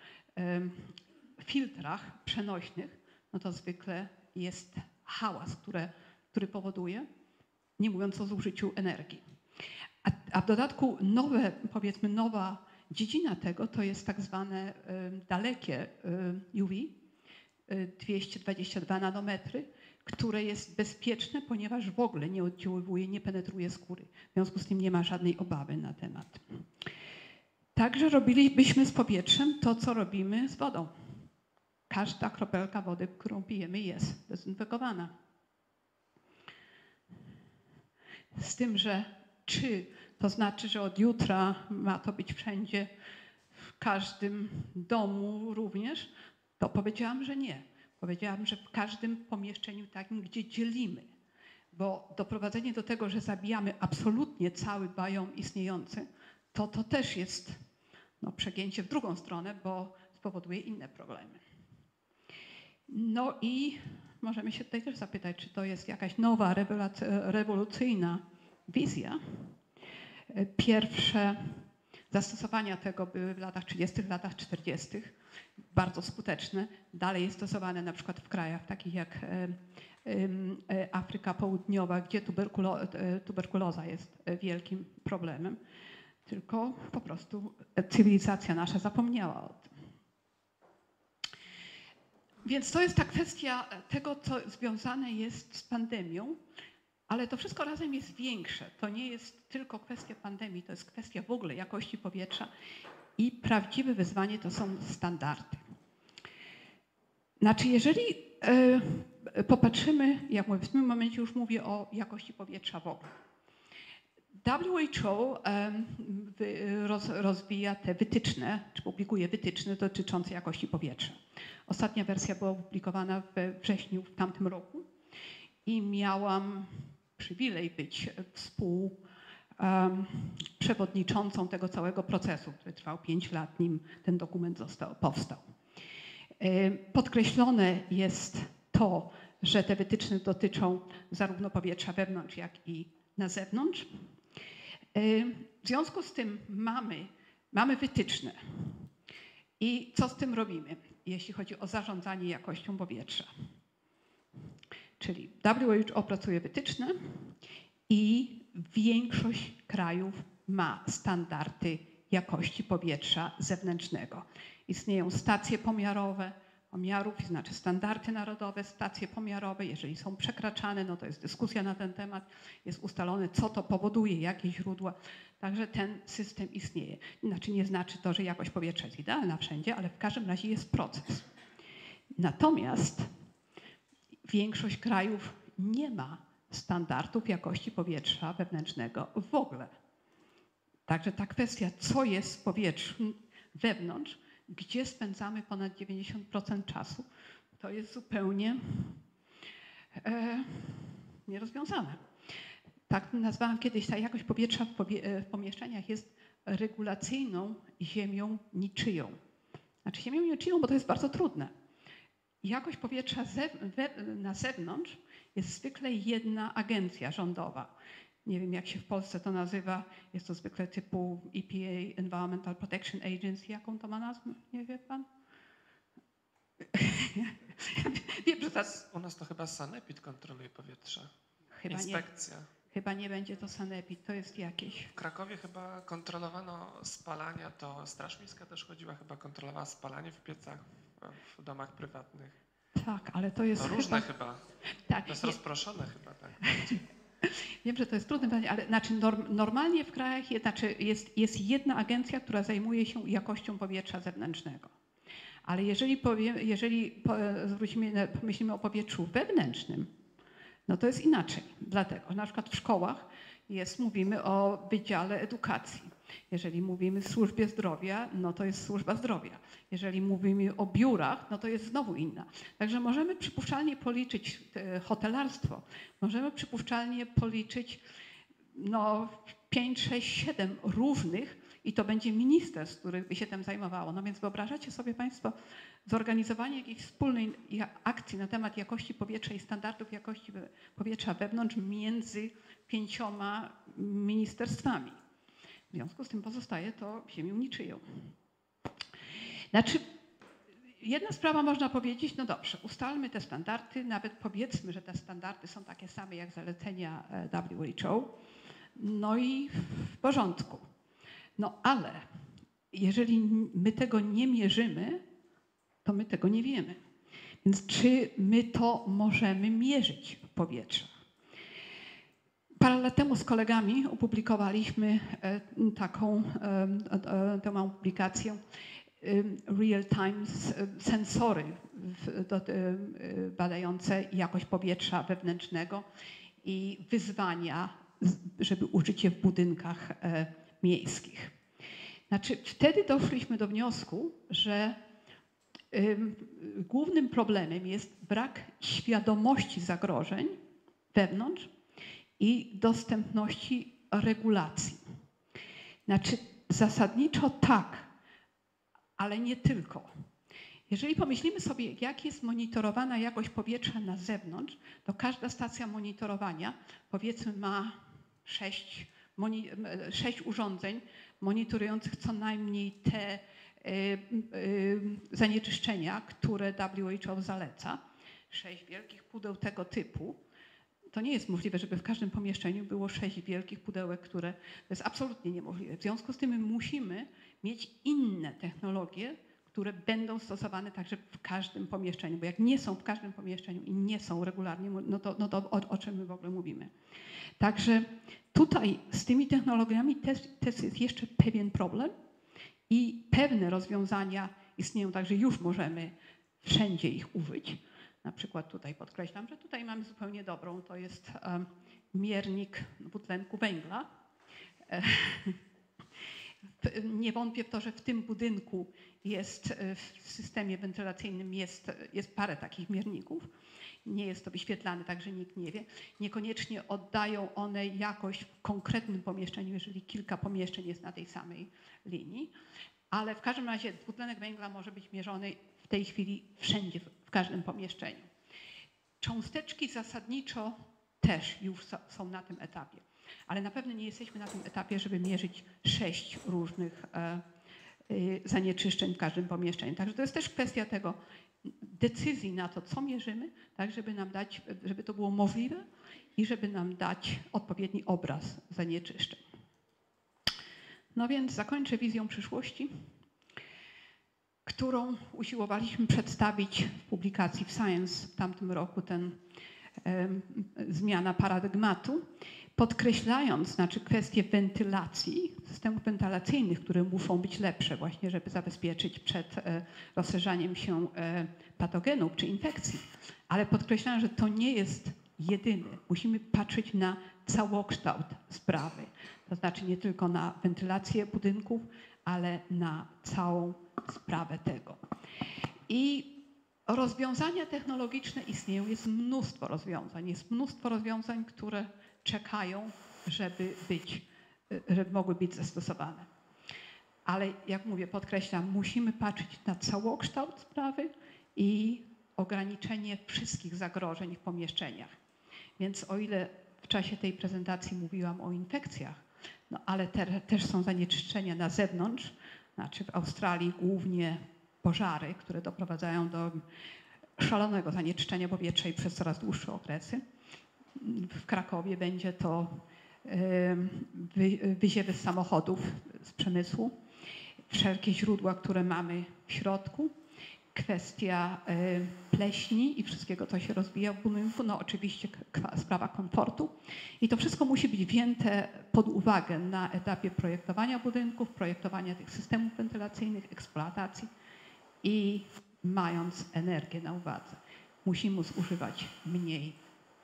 filtrach przenośnych, no to zwykle jest hałas, które, który powoduje, nie mówiąc o zużyciu energii. A, a w dodatku nowe, powiedzmy nowa dziedzina tego to jest tak zwane dalekie UV, 222 nanometry, które jest bezpieczne, ponieważ w ogóle nie oddziaływuje, nie penetruje skóry. W związku z tym nie ma żadnej obawy na temat. Także robilibyśmy z powietrzem to, co robimy z wodą. Każda kropelka wody, którą pijemy, jest dezynfekowana. Z tym, że czy to znaczy, że od jutra ma to być wszędzie, w każdym domu również, to powiedziałam, że nie. Powiedziałam, że w każdym pomieszczeniu takim, gdzie dzielimy, bo doprowadzenie do tego, że zabijamy absolutnie cały biom istniejący, to to też jest no, przegięcie w drugą stronę, bo spowoduje inne problemy. No i możemy się tutaj też zapytać, czy to jest jakaś nowa, rewolucyjna wizja. Pierwsze zastosowania tego były w latach 30., latach 40 bardzo skuteczne. Dalej jest stosowane na przykład w krajach takich jak e, Afryka Południowa, gdzie tuberkulo, e, tuberkuloza jest e, wielkim problemem. Tylko po prostu cywilizacja nasza zapomniała o tym. Więc to jest ta kwestia tego, co związane jest z pandemią, ale to wszystko razem jest większe. To nie jest tylko kwestia pandemii, to jest kwestia w ogóle jakości powietrza i prawdziwe wyzwanie to są standardy. Znaczy, jeżeli e, popatrzymy, jak mówię, w tym momencie już mówię o jakości powietrza w ogóle. WHO wy- roz, rozwija te wytyczne, czy publikuje wytyczne dotyczące jakości powietrza. Ostatnia wersja była opublikowana we wrześniu w tamtym roku i miałam przywilej być współ przewodniczącą tego całego procesu, który trwał 5 lat, nim ten dokument został, powstał. Podkreślone jest to, że te wytyczne dotyczą zarówno powietrza wewnątrz, jak i na zewnątrz. W związku z tym mamy, mamy wytyczne. I co z tym robimy, jeśli chodzi o zarządzanie jakością powietrza? Czyli WHO opracuje wytyczne i większość krajów ma standardy jakości powietrza zewnętrznego. Istnieją stacje pomiarowe, pomiarów, znaczy standardy narodowe, stacje pomiarowe. Jeżeli są przekraczane, no to jest dyskusja na ten temat, jest ustalone, co to powoduje, jakie źródła. Także ten system istnieje. Znaczy nie znaczy to, że jakość powietrza jest idealna wszędzie, ale w każdym razie jest proces. Natomiast większość krajów nie ma standardów jakości powietrza wewnętrznego w ogóle. Także ta kwestia, co jest w powietrzu wewnątrz, gdzie spędzamy ponad 90% czasu, to jest zupełnie e, nierozwiązane. Tak nazwałam kiedyś, ta jakość powietrza w, powie, e, w pomieszczeniach jest regulacyjną ziemią niczyją. Znaczy ziemią niczyją, bo to jest bardzo trudne. Jakość powietrza zew, we, na zewnątrz jest zwykle jedna agencja rządowa. Nie wiem, jak się w Polsce to nazywa. Jest to zwykle typu EPA, Environmental Protection Agency. Jaką to ma nazwę? Nie wie pan? wiem, że to U nas to chyba Sanepid kontroluje powietrze. chyba nie, Inspekcja. chyba nie będzie to Sanepid, to jest jakieś. W Krakowie chyba kontrolowano spalania, to Straż Miejska też chodziła, chyba kontrolowała spalanie w piecach w domach prywatnych. Tak, ale to jest To chyba... różne chyba. Tak, To jest rozproszone chyba, tak. Wiem, że to jest trudne pytanie, ale znaczy norm, normalnie w krajach jest, znaczy jest, jest jedna agencja, która zajmuje się jakością powietrza zewnętrznego. Ale jeżeli, powie, jeżeli po, zwrócimy, pomyślimy o powietrzu wewnętrznym, no to jest inaczej. Dlatego na przykład w szkołach jest, mówimy o Wydziale Edukacji. Jeżeli mówimy o służbie zdrowia, no to jest służba zdrowia. Jeżeli mówimy o biurach, no to jest znowu inna. Także możemy przypuszczalnie policzyć e, hotelarstwo, możemy przypuszczalnie policzyć no 5, 6, 7 różnych i to będzie ministerstw, których by się tym zajmowało. No więc wyobrażacie sobie Państwo zorganizowanie jakiejś wspólnej akcji na temat jakości powietrza i standardów jakości powietrza wewnątrz między pięcioma ministerstwami. W związku z tym pozostaje to ziemią niczyją. Znaczy, jedna sprawa można powiedzieć, no dobrze, ustalmy te standardy, nawet powiedzmy, że te standardy są takie same jak zalecenia e, WHO, no i w porządku. No ale jeżeli my tego nie mierzymy, to my tego nie wiemy. Więc czy my to możemy mierzyć w powietrzu? Parę lat temu z kolegami opublikowaliśmy e, taką e, e, tę publikację Real Time sensory badające jakość powietrza wewnętrznego i wyzwania, żeby użyć je w budynkach miejskich. Znaczy, wtedy doszliśmy do wniosku, że ym, głównym problemem jest brak świadomości zagrożeń wewnątrz i dostępności regulacji. Znaczy, zasadniczo tak, ale nie tylko. Jeżeli pomyślimy sobie, jak jest monitorowana jakość powietrza na zewnątrz, to każda stacja monitorowania, powiedzmy, ma sześć, moni- sześć urządzeń monitorujących co najmniej te y, zanieczyszczenia, które WHO zaleca. Sześć wielkich pudeł tego typu. To nie jest możliwe, żeby w każdym pomieszczeniu było sześć wielkich pudełek, które to jest absolutnie niemożliwe. W związku z tym my musimy mieć inne technologie, które będą stosowane także w każdym pomieszczeniu, bo jak nie są w każdym pomieszczeniu i nie są regularnie, no to, no to o, o czym my w ogóle mówimy. Także tutaj z tymi technologiami też, też jest jeszcze pewien problem i pewne rozwiązania istnieją, także już możemy wszędzie ich użyć. Na przykład tutaj podkreślam, że tutaj mamy zupełnie dobrą, to jest miernik dwutlenku węgla. Nie wątpię w to, że w tym budynku jest, e, w systemie wentylacyjnym jest, jest parę takich mierników. Nie jest to wyświetlane, także nikt nie wie. Niekoniecznie oddają one jakość w konkretnym pomieszczeniu, jeżeli kilka pomieszczeń jest na tej samej linii. Ale w każdym razie dwutlenek węgla może być mierzony w tej chwili wszędzie, w każdym pomieszczeniu. Cząsteczki zasadniczo też już są na tym etapie ale na pewno nie jesteśmy na tym etapie, żeby mierzyć sześć różnych e, y, zanieczyszczeń w każdym pomieszczeniu. Także to jest też kwestia tego decyzji na to, co mierzymy, tak żeby nam dać, żeby to było możliwe i żeby nam dać odpowiedni obraz zanieczyszczeń. No więc zakończę wizją przyszłości, którą usiłowaliśmy przedstawić w publikacji w Science w tamtym roku, ten zmiana paradygmatu podkreślając znaczy kwestię wentylacji, systemów wentylacyjnych, które muszą być lepsze właśnie, żeby zabezpieczyć przed e, rozszerzaniem się e, patogenów czy infekcji. Ale podkreślając, że to nie jest jedyny. Musimy patrzeć na całokształt sprawy. To znaczy nie tylko na wentylację budynków, ale na całą sprawę tego. I rozwiązania technologiczne istnieją, jest mnóstwo rozwiązań. Jest mnóstwo rozwiązań, które czekają, żeby, być, żeby mogły być zastosowane. Ale jak mówię, podkreślam, musimy patrzeć na całokształt sprawy i ograniczenie wszystkich zagrożeń w pomieszczeniach. Więc o ile w czasie tej prezentacji mówiłam o infekcjach, no ale te, też są zanieczyszczenia na zewnątrz, znaczy w Australii głównie pożary, które doprowadzają do szalonego zanieczyszczenia powietrza i przez coraz dłuższe okresy. W Krakowie będzie to wyziewy z samochodów z przemysłu, wszelkie źródła, które mamy w środku, kwestia pleśni i wszystkiego, co się rozwija w budynku, no oczywiście sprawa komfortu. I to wszystko musi być wzięte pod uwagę na etapie projektowania budynków, projektowania tych systemów wentylacyjnych, eksploatacji i mając energię na uwadze. Musimy zużywać mniej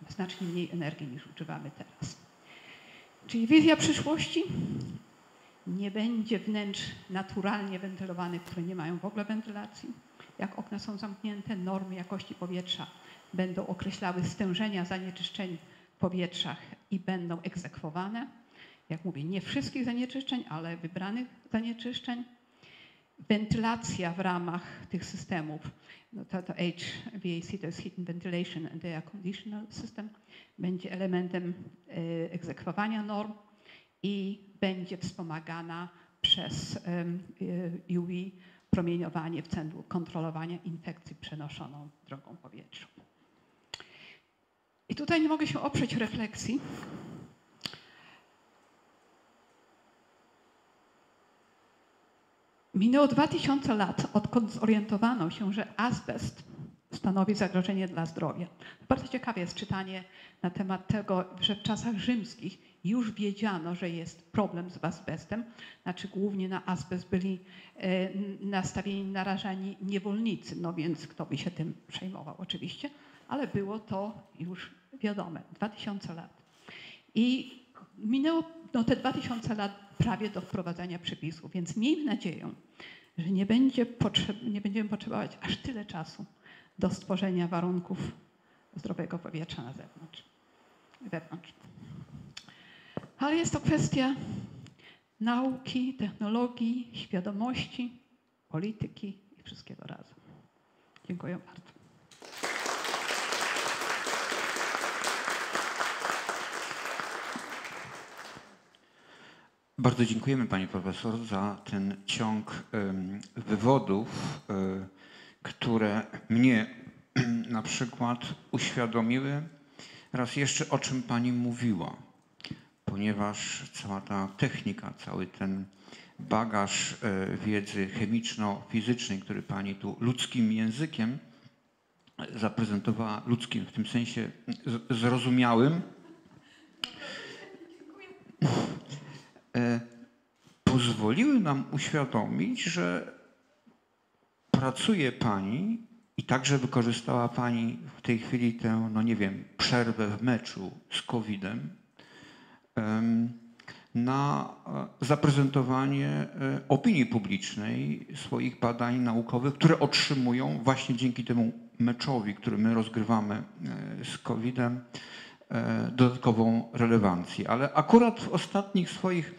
znacznie mniej energii niż używamy teraz. Czyli wizja przyszłości nie będzie wnętrz naturalnie wentylowanych, które nie mają w ogóle wentylacji. Jak okna są zamknięte, normy jakości powietrza będą określały stężenia zanieczyszczeń w powietrzach i będą egzekwowane. Jak mówię, nie wszystkich zanieczyszczeń, ale wybranych zanieczyszczeń wentylacja w ramach tych systemów, no to, to HVAC to jest Heat Ventilation and Air Conditional System, będzie elementem e, egzekwowania norm i będzie wspomagana przez e, UV promieniowanie w celu kontrolowania infekcji przenoszoną drogą powietrza. I tutaj nie mogę się oprzeć refleksji, Minęło 2000 lat, odkąd zorientowano się, że azbest stanowi zagrożenie dla zdrowia. Bardzo ciekawe jest czytanie na temat tego, że w czasach rzymskich już wiedziano, że jest problem z azbestem. Znaczy głównie na azbest byli e, nastawieni, narażani niewolnicy, no więc kto by się tym przejmował oczywiście, ale było to już wiadome, 2000 lat. I minęło no, te 2000 lat prawie do wprowadzania przepisów, więc miejmy nadzieję, że nie, będzie potrzeb, nie będziemy potrzebować aż tyle czasu do stworzenia warunków zdrowego powietrza na zewnątrz, wewnątrz. Ale jest to kwestia nauki, technologii, świadomości, polityki i wszystkiego razem. Dziękuję bardzo. Bardzo dziękujemy pani profesor za ten ciąg wywodów, e, które mnie na przykład uświadomiły raz jeszcze o czym pani mówiła, ponieważ cała ta technika, cały ten bagaż e, wiedzy chemiczno-fizycznej, który pani tu ludzkim językiem zaprezentowała, ludzkim w tym sensie zrozumiałym, e, pozwoliły nam uświadomić, że pracuje Pani i także wykorzystała Pani w tej chwili tę, no nie wiem, przerwę w meczu z COVID-em. em, na e, zaprezentowanie e, opinii publicznej swoich badań naukowych, które otrzymują właśnie dzięki temu meczowi, który my rozgrywamy e, z COVID-em, dodatkową relewancję. Ale akurat w ostatnich swoich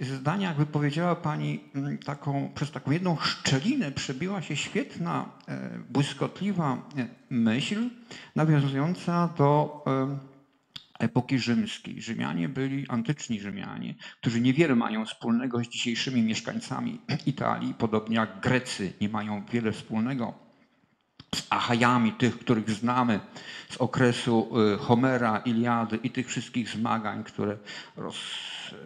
zdaniach wypowiedziała Pani taką, przez taką jedną szczelinę przebiła się świetna, błyskotliwa myśl nawiązująca do epoki rzymskiej. Rzymianie byli antyczni Rzymianie, którzy niewiele mają wspólnego z dzisiejszymi mieszkańcami Italii, podobnie jak Grecy nie mają wiele wspólnego z Achajami, tych, których znamy z okresu y, Homera, Iliady i tych wszystkich zmagań, które roz, y,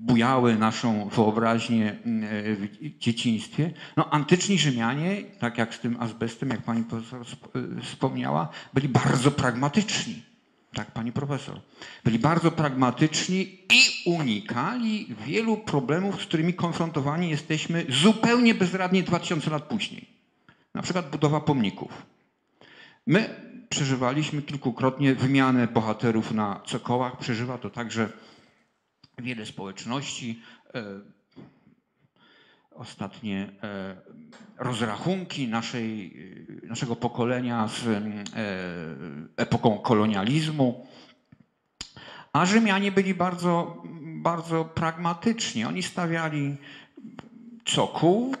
bujały naszą wyobraźnię y, w dzieciństwie. No, antyczni Rzymianie, tak jak z tym azbestem, jak pani profesor y, wspomniała, byli bardzo pragmatyczni. Tak, pani profesor. Byli bardzo pragmatyczni i unikali wielu problemów, z którymi konfrontowani jesteśmy zupełnie bezradnie 2000 lat później. Na przykład budowa pomników. My przeżywaliśmy kilkukrotnie wymianę bohaterów na cokołach. Przeżywa to także wiele społeczności. Ostatnie e, rozrachunki naszej, e, naszego pokolenia z e, epoką kolonializmu. A Rzymianie byli bardzo, bardzo pragmatyczni. Oni stawiali cokół,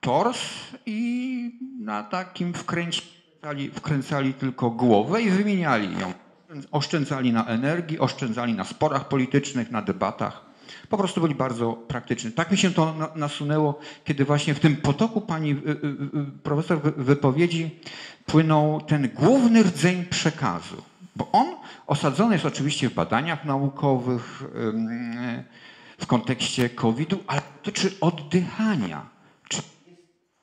tors i na takim wkręcali, wkręcali tylko głowę i wymieniali ją. Oszczędzali na energii, oszczędzali na sporach politycznych, na debatach. Po prostu byli bardzo praktyczni. Tak mi się to na- nasunęło, kiedy właśnie w tym potoku pani y, y, y, profesor wy- wypowiedzi płynął ten główny rdzeń przekazu. Bo on osadzony jest oczywiście w badaniach naukowych, w kontekście COVID-u, ale dotyczy oddychania.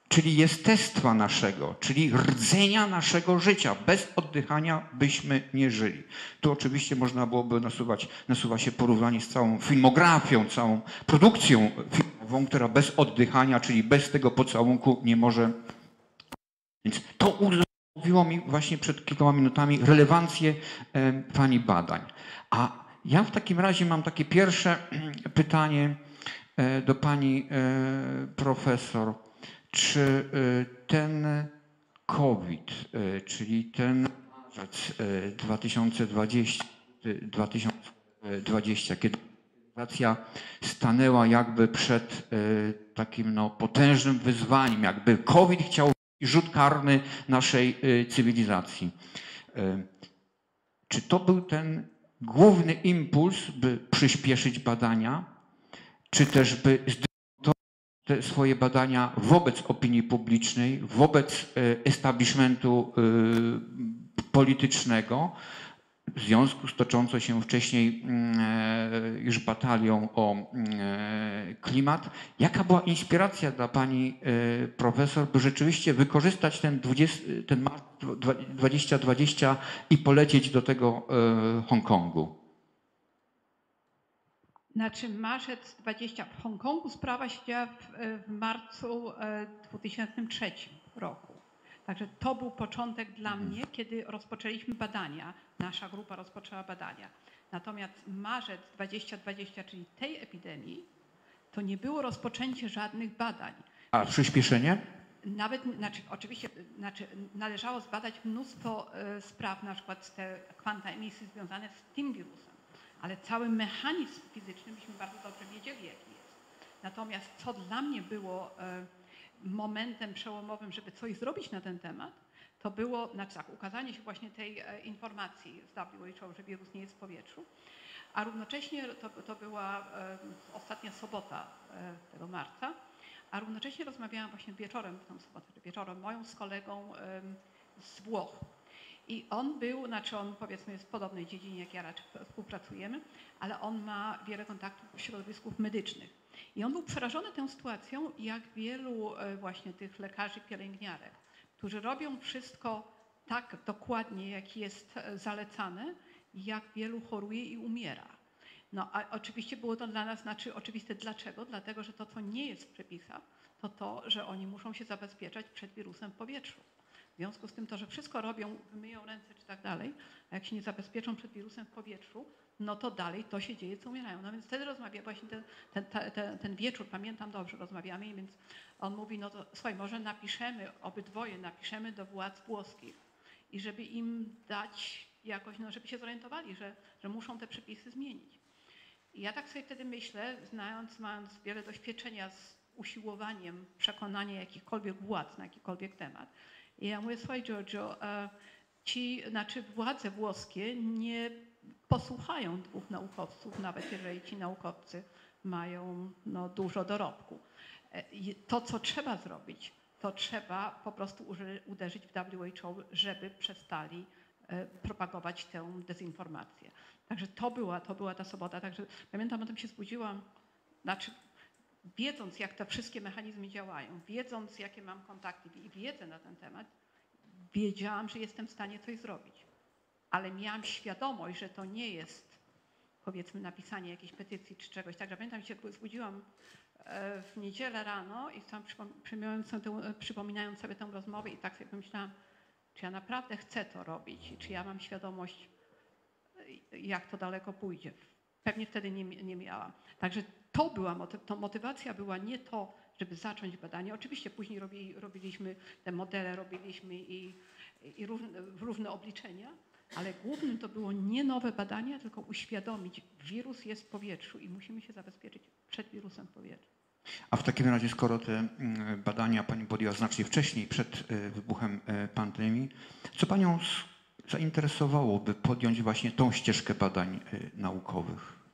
Czy czyli jestestwa naszego, czyli rdzenia naszego życia. Bez oddychania byśmy nie żyli. Tu oczywiście można byłoby nasuwać, nasuwa się porównanie z całą filmografią, całą produkcją filmową, która bez oddychania, czyli bez tego pocałunku nie może. Więc to mówiło mi właśnie przed kilkoma minutami relewancję e, Pani badań. A ja w takim razie mam takie pierwsze pytanie e, do Pani e, profesor czy y, ten COVID, y, czyli ten marzec y, 2020, y, 2020 kiedy sytuacja stanęła jakby przed takim no, potężnym wyzwaniem, jakby COVID chciał rzut karny naszej cywilizacji. Czy to był ten główny impuls, by przyspieszyć badania, czy też by te swoje badania wobec opinii publicznej, wobec e, establishmentu e, politycznego, w związku z toczącą się wcześniej mm, e, już batalią o mm, klimat. Jaka była inspiracja dla pani profesor, by rzeczywiście wykorzystać ten, 20, ten marc dwa- 2020 i polecieć do tego Hongkongu? Znaczy marzec 20 w Hongkongu sprawa się działa w, w marcu e, 2003 roku. Także to był początek dla mnie, kiedy rozpoczęliśmy badania. Nasza grupa rozpoczęła badania. Natomiast marzec 2020, czyli tej epidemii, to nie było rozpoczęcie żadnych badań. A przyspieszenie? Nawet, znaczy, oczywiście, znaczy, należało zbadać mnóstwo e, spraw, na przykład te kwanta emisji związane z tym wirusem, ale cały mechanizm fizyczny myśmy bardzo dobrze wiedzieli, jaki jest. Natomiast co dla mnie było e, momentem przełomowym, żeby coś zrobić na ten temat, to było, znaczy tak, ukazanie się właśnie tej e, informacji z WHO, że wirus nie jest w powietrzu, a równocześnie to, to była e, ostatnia sobota tego marca, a równocześnie rozmawiałam właśnie wieczorem, w tą sobotę wieczorem, moją z kolegą z Włoch. I on był, znaczy on powiedzmy jest w podobnej dziedzinie jak ja, raczej współpracujemy, ale on ma wiele kontaktów w środowisków medycznych. I on był przerażony tą sytuacją, jak wielu e, właśnie tych lekarzy, pielęgniarek, którzy robią wszystko tak dokładnie, jak jest e, zalecane, jak wielu choruje i umiera. No a oczywiście było to dla nas znaczy oczywiste dlaczego? Dlatego, że to, co nie jest w przepisach, to to, że oni muszą się zabezpieczać przed wirusem w powietrzu. W związku z tym to, że wszystko robią, myją ręce czy tak dalej, a jak się nie zabezpieczą przed wirusem w powietrzu, no to dalej to się dzieje, co umierają. No więc wtedy rozmawia właśnie ten, ten, ten, ten, wieczór, pamiętam dobrze, rozmawiamy, więc on mówi, no to słuchaj, może napiszemy, obydwoje napiszemy do władz włoskich i żeby im dać jakoś, no żeby się zorientowali, że, że muszą te przepisy zmienić. I ja tak sobie wtedy myślę, znając, mając wiele doświadczenia z usiłowaniem przekonania jakichkolwiek władz na jakikolwiek temat. I ja mówię, słuchaj Giorgio, e, ci, znaczy władze włoskie nie posłuchają dwóch naukowców, nawet jeżeli ci naukowcy mają no, dużo dorobku. E, To, co trzeba zrobić, to trzeba po prostu uderzyć w WHO, żeby przestali e, propagować tę dezinformację. Także to była, to była ta sobota. Także pamiętam, o tym się zbudziłam, znaczy wiedząc, jak te wszystkie mechanizmy działają, wiedząc, jakie mam kontakty i wiedzę na ten temat, wiedziałam, że jestem w stanie coś zrobić. Ale miałam świadomość, że to nie jest powiedzmy napisanie jakiejś petycji czy czegoś. Także pamiętam, się zbudziłam e, w niedzielę rano i przypom- przypominając sobie tę- rozmowę i tak sobie pomyślałam, czy ja naprawdę chcę to robić i czy ja mam świadomość, e, jak to daleko pójdzie. Pewnie wtedy nie, nie miałam. Także to była, to motywacja była nie to, żeby zacząć badanie. Oczywiście później robi, robiliśmy te modele, robiliśmy i, i różne, różne obliczenia, ale głównym to było nie nowe badania, tylko uświadomić, wirus jest w powietrzu i musimy się zabezpieczyć przed wirusem w powietrzu. A w takim razie, skoro te mm, badania Pani podjęła znacznie wcześniej, przed e, wybuchem e, pandemii, co Panią s- zainteresowało, by podjąć właśnie tą ścieżkę badań e, naukowych?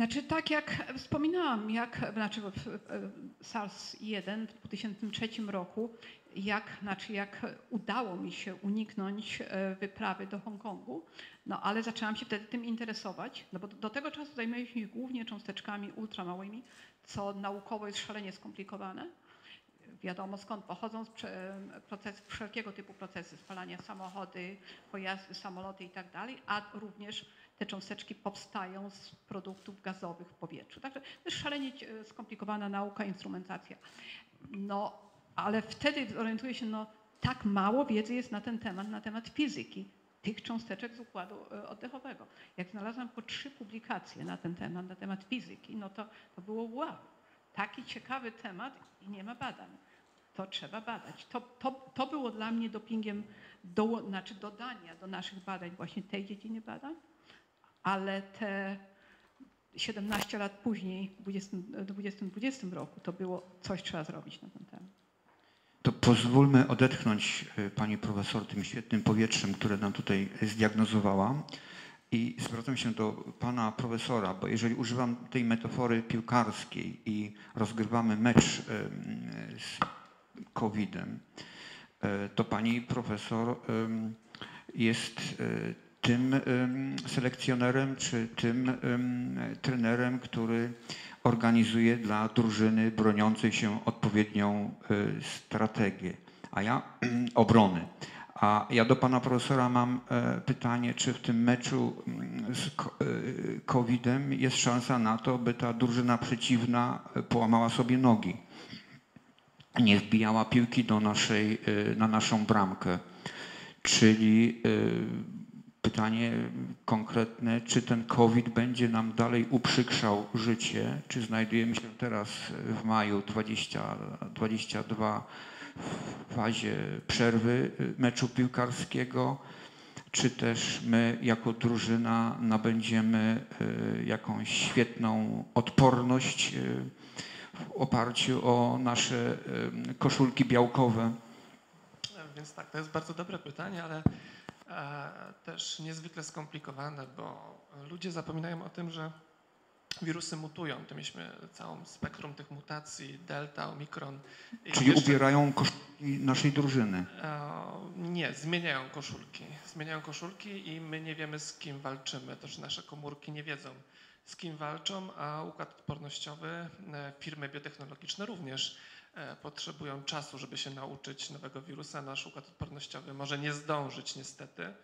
Znaczy tak jak wspominałam, jak znaczy w- w- SARS-1 w 2003 roku, jak, znaczy jak udało mi się uniknąć e, wyprawy do Hongkongu, no ale zaczęłam się wtedy tym interesować, no bo do, tego czasu zajmowaliśmy się głównie cząsteczkami ultramałymi, co naukowo jest szalenie skomplikowane. Wiadomo skąd pochodzą procesy, wszelkiego typu procesy, spalania samochody, pojazdy, samoloty i tak a również te cząsteczki powstają z produktów gazowych w powietrzu. Także to jest szalenie e, skomplikowana nauka, instrumentacja. No, ale wtedy orientuję się, no tak mało wiedzy jest na ten temat, na temat fizyki tych cząsteczek z układu e, oddechowego. Jak znalazłam po trzy publikacje na ten temat, na temat fizyki, no to, to było wow. Taki ciekawy temat i nie ma badań. To trzeba badać. To, to, to było dla mnie dopingiem, do, znaczy dodania do naszych badań właśnie tej dziedziny badań, ale te 17 lat później, w 2020 2020 roku, to było coś trzeba zrobić na ten temat. To pozwólmy odetchnąć e, Pani Profesor tym świetnym powietrzem, które nam tutaj zdiagnozowała. I zwracam się do Pana Profesora, bo jeżeli używam tej metafory piłkarskiej i rozgrywamy mecz em, z COVID-em, e, to Pani Profesor jest tym em, selekcjonerem czy tym em, trenerem, który organizuje dla drużyny broniącej się odpowiednią y, strategię, a ja obrony. A ja do pana profesora mam e, pytanie, czy w tym meczu z y, COVID-em jest szansa na to, by ta drużyna przeciwna e, połamała sobie nogi, nie wbijała piłki do naszej, na naszą bramkę. Czyli pytanie konkretne, czy ten COVID będzie nam dalej uprzykrzał życie, czy znajdujemy się teraz w maju 2022 w fazie przerwy meczu piłkarskiego, czy też my jako drużyna nabędziemy y, jakąś świetną odporność y, w oparciu o nasze y, koszulki białkowe. Więc tak, to jest bardzo dobre pytanie, ale też niezwykle skomplikowane, bo ludzie zapominają o tym, że wirusy mutują. To mieliśmy całą spektrum tych mutacji, delta, omikron. Czyli jeszcze- ubierają koszulki naszej drużyny. E, Nie, zmieniają koszulki. Zmieniają koszulki i my nie wiemy z kim walczymy. To, że nasze komórki nie wiedzą z kim walczą, a układ odpornościowy, e, firmy biotechnologiczne również e, potrzebują czasu, żeby się nauczyć nowego wirusa. Nasz układ odpornościowy może nie zdążyć niestety.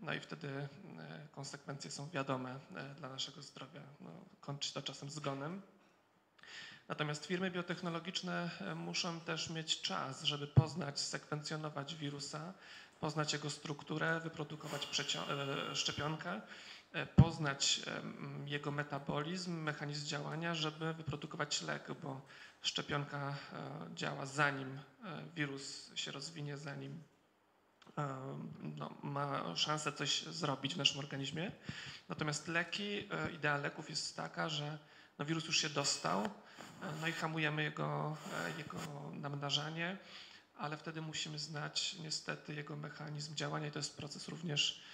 No i wtedy e, konsekwencje są wiadome e, dla naszego zdrowia. No, kończy się to czasem zgonem. Natomiast firmy biotechnologiczne e, muszą też mieć czas, żeby poznać, sekwencjonować wirusa, poznać jego strukturę, wyprodukować e, szczepionkę, e, poznać em, jego metabolizm, mechanizm działania, żeby wyprodukować lek, bo szczepionka e, działa zanim e, wirus się rozwinie, zanim e, no, ma szansę coś zrobić w naszym organizmie. Natomiast leki, e, idea leków jest taka, że no, wirus już się dostał, no i hamujemy jego, e, jego namnażanie, ale wtedy musimy znać niestety jego mechanizm działania i to jest proces również e,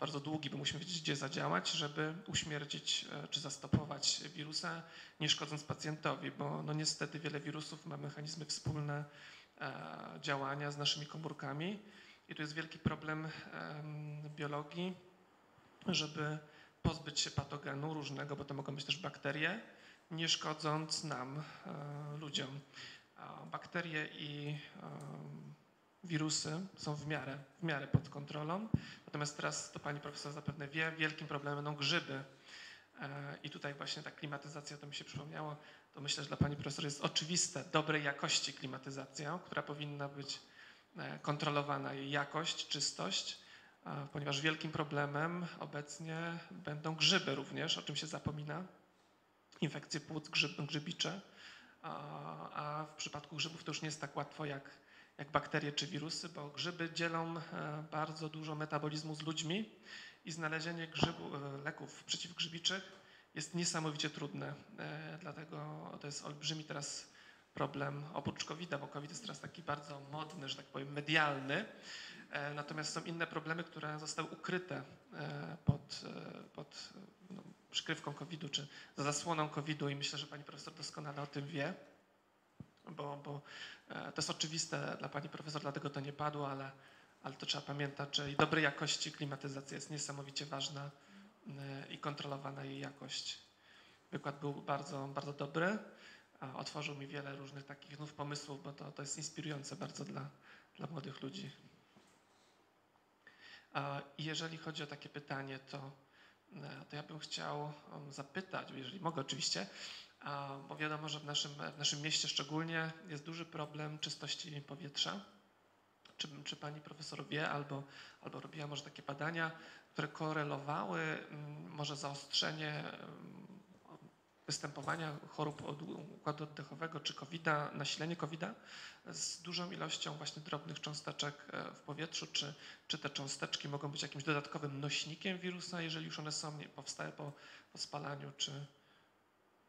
bardzo długi, bo musimy wiedzieć, gdzie zadziałać, żeby uśmiercić e, czy zastopować wirusa, nie szkodząc pacjentowi, bo no niestety wiele wirusów ma mechanizmy wspólne e, działania z naszymi komórkami i tu jest wielki problem em, biologii, żeby pozbyć się patogenu różnego, bo to mogą być też bakterie, nie szkodząc nam, e, ludziom. Bakterie i wirusy są w miarę, w miarę pod kontrolą. Natomiast teraz, to pani profesor zapewne wie, wielkim problemem będą grzyby. E, I tutaj właśnie ta klimatyzacja, to mi się przypomniało, to myślę, że dla pani profesor jest oczywiste, dobrej jakości klimatyzacja, która powinna być e, kontrolowana, jej jakość, czystość, ponieważ wielkim problemem obecnie będą grzyby również, o czym się zapomina, infekcje płuc, grzyb, grzybicze, a w przypadku grzybów to już nie jest tak łatwo jak, jak bakterie czy wirusy, bo grzyby dzielą e, bardzo dużo metabolizmu z ludźmi i znalezienie grzybu, e, leków przeciwgrzybiczych jest niesamowicie trudne. E, Dlatego to jest olbrzymi teraz problem oprócz COVID-a, bo COVID jest teraz taki bardzo modny, że tak powiem, medialny. Natomiast są inne problemy, które zostały ukryte pod, pod no, przykrywką COVID-u czy za zasłoną COVID-u i myślę, że pani profesor doskonale o tym wie, bo, bo e, to jest oczywiste dla pani profesor, dlatego to nie padło, ale, ale to trzeba pamiętać, że i dobrej jakości klimatyzacja jest niesamowicie ważna e, i kontrolowana jej jakość. Wykład był bardzo, bardzo dobry, otworzył mi wiele różnych takich nów pomysłów, bo to, to jest inspirujące bardzo dla, dla młodych ludzi. Jeżeli chodzi o takie pytanie, to, e, to ja bym chciał um, zapytać, jeżeli mogę oczywiście, bo wiadomo, że w naszym, w naszym mieście szczególnie jest duży problem czystości powietrza. Czy, czy pani profesor wie, albo, albo robiła może takie badania, które korelowały mm, może zaostrzenie mm, występowania chorób układu oddechowego czy COVID-a, nasilenie COVID-a z dużą ilością właśnie drobnych cząsteczek e, w powietrzu, czy, czy te cząsteczki mogą być jakimś dodatkowym nośnikiem wirusa, jeżeli już one są, nie, powstają po, po spalaniu, czy,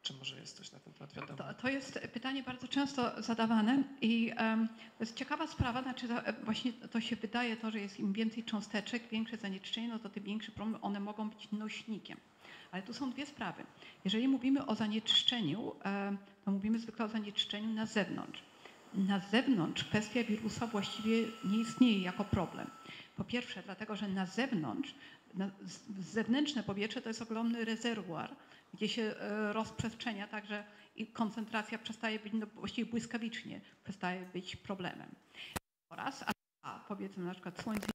czy może jest coś na ten temat wiadomo? To, to jest pytanie bardzo często zadawane i em, to jest ciekawa sprawa, znaczy e, właśnie to się wydaje to, że jest im więcej cząsteczek, większe zanieczyszczenie, no to tym większy problem, one mogą być nośnikiem. Ale tu są dwie sprawy. Jeżeli mówimy o zanieczyszczeniu, to mówimy zwykle o zanieczyszczeniu na zewnątrz. Na zewnątrz kwestia wirusa właściwie nie istnieje jako problem. Po pierwsze, dlatego, że na zewnątrz, na, zewnętrzne powietrze to jest ogromny rezerwuar, gdzie się e, rozprzestrzenia, także koncentracja przestaje być, no właściwie błyskawicznie przestaje być problemem. Oraz, a, powiedzmy na przykład słońce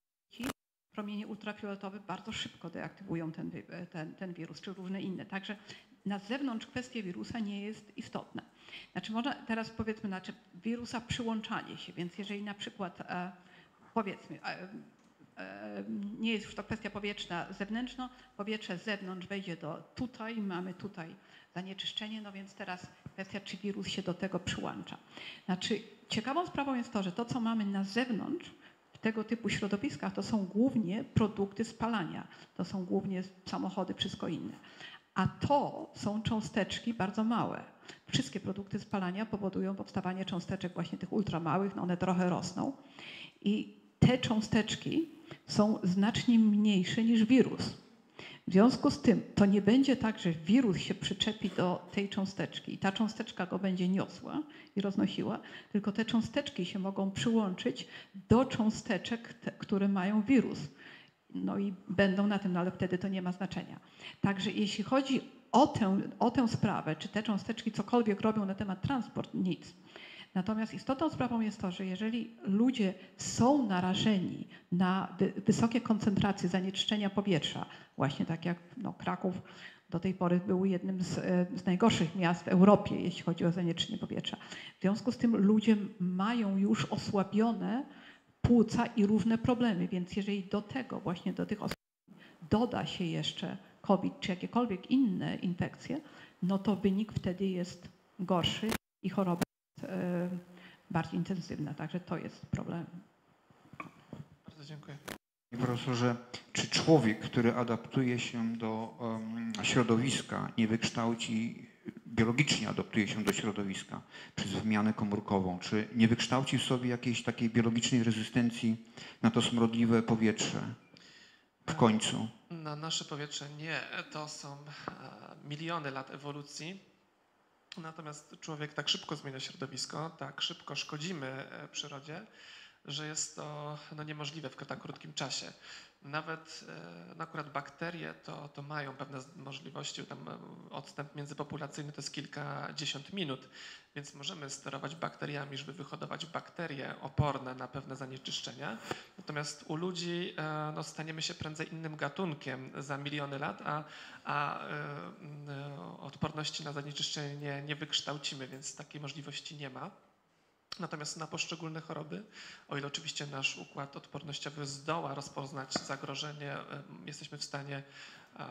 promienie ultrafioletowe bardzo szybko deaktywują ten, e, ten, ten wirus, czy różne inne. Także na zewnątrz kwestia wirusa nie jest istotna. Znaczy można teraz powiedzmy, znaczy wirusa przyłączanie się, więc jeżeli na przykład e, powiedzmy, nie jest już to kwestia powietrzna zewnętrzna, powietrze z zewnątrz wejdzie do tutaj, mamy tutaj zanieczyszczenie, no więc teraz kwestia, czy wirus się do tego przyłącza. Znaczy ciekawą sprawą jest to, że to, co mamy na zewnątrz, w tego typu środowiskach, to są głównie produkty spalania, to są głównie samochody, wszystko inne. A to są cząsteczki bardzo małe. Wszystkie produkty spalania powodują powstawanie cząsteczek właśnie tych ultramałych, no one trochę rosną. I te cząsteczki są znacznie mniejsze niż wirus. W związku z tym to nie będzie tak, że wirus się przyczepi do tej cząsteczki i ta cząsteczka go będzie niosła i roznosiła, tylko te cząsteczki się mogą przyłączyć do cząsteczek, te, które mają wirus. No i będą na tym, no ale wtedy to nie ma znaczenia. Także jeśli chodzi o tę, o tę sprawę, czy te cząsteczki cokolwiek robią na temat transport, nic. Natomiast istotną sprawą jest to, że jeżeli ludzie są narażeni na wy- wysokie koncentracje zanieczyszczenia powietrza, właśnie tak jak no, Kraków do tej pory był jednym z, z najgorszych miast w Europie, jeśli chodzi o zanieczyszczenie powietrza. W związku z tym ludzie mają już osłabione płuca i różne problemy, więc jeżeli do tego właśnie do tych osób doda się jeszcze COVID czy jakiekolwiek inne infekcje, no to wynik wtedy jest gorszy i choroba jest e, bardziej intensywna. Także to jest problem. Bardzo dziękuję. Panie profesorze, czy człowiek, który adaptuje się do em, środowiska, nie wykształci, biologicznie adaptuje się do środowiska przez wymianę komórkową, czy nie wykształci w sobie jakiejś takiej biologicznej rezystencji na to smrodliwe powietrze w końcu? Na nasze powietrze nie, to są e, miliony lat ewolucji. Natomiast człowiek tak szybko zmienia środowisko, tak szybko szkodzimy e, przyrodzie, że jest to no, niemożliwe w tak krótkim czasie. Nawet e, no, akurat bakterie to, to mają pewne możliwości, tam e, odstęp międzypopulacyjny to jest kilkadziesiąt minut, więc możemy sterować bakteriami, żeby wyhodować bakterie oporne na pewne zanieczyszczenia. Natomiast u ludzi e, no, staniemy się prędzej innym gatunkiem za miliony lat, a, a e, e, odporności na zanieczyszczenie nie, nie wykształcimy, więc takiej możliwości nie ma. Natomiast na poszczególne choroby, o ile oczywiście nasz układ odpornościowy zdoła rozpoznać zagrożenie, em, jesteśmy w stanie e,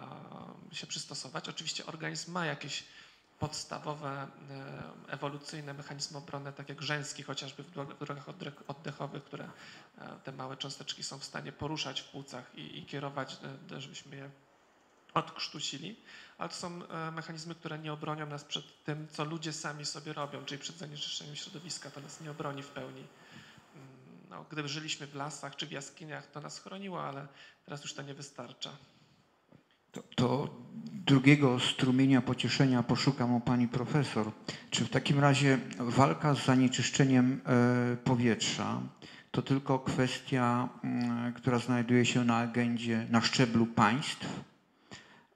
się przystosować. Oczywiście organizm ma jakieś podstawowe e, ewolucyjne mechanizmy obronne, tak jak rzęski chociażby w dro- w drogach oddech- oddechowych, które e, te małe cząsteczki są w stanie poruszać w płucach i, i kierować, e, żebyśmy je odkrztusili, ale to są mechanizmy, które nie obronią nas przed tym, co ludzie sami sobie robią, czyli przed zanieczyszczeniem środowiska. To nas nie obroni w pełni. Mm, No, gdyby żyliśmy w lasach czy w jaskiniach, to nas chroniło, ale teraz już to nie wystarcza. To, to drugiego strumienia pocieszenia poszukam u pani profesor. Czy w takim razie walka z zanieczyszczeniem e, powietrza to tylko kwestia, mm, która znajduje się na agendzie na szczeblu państw?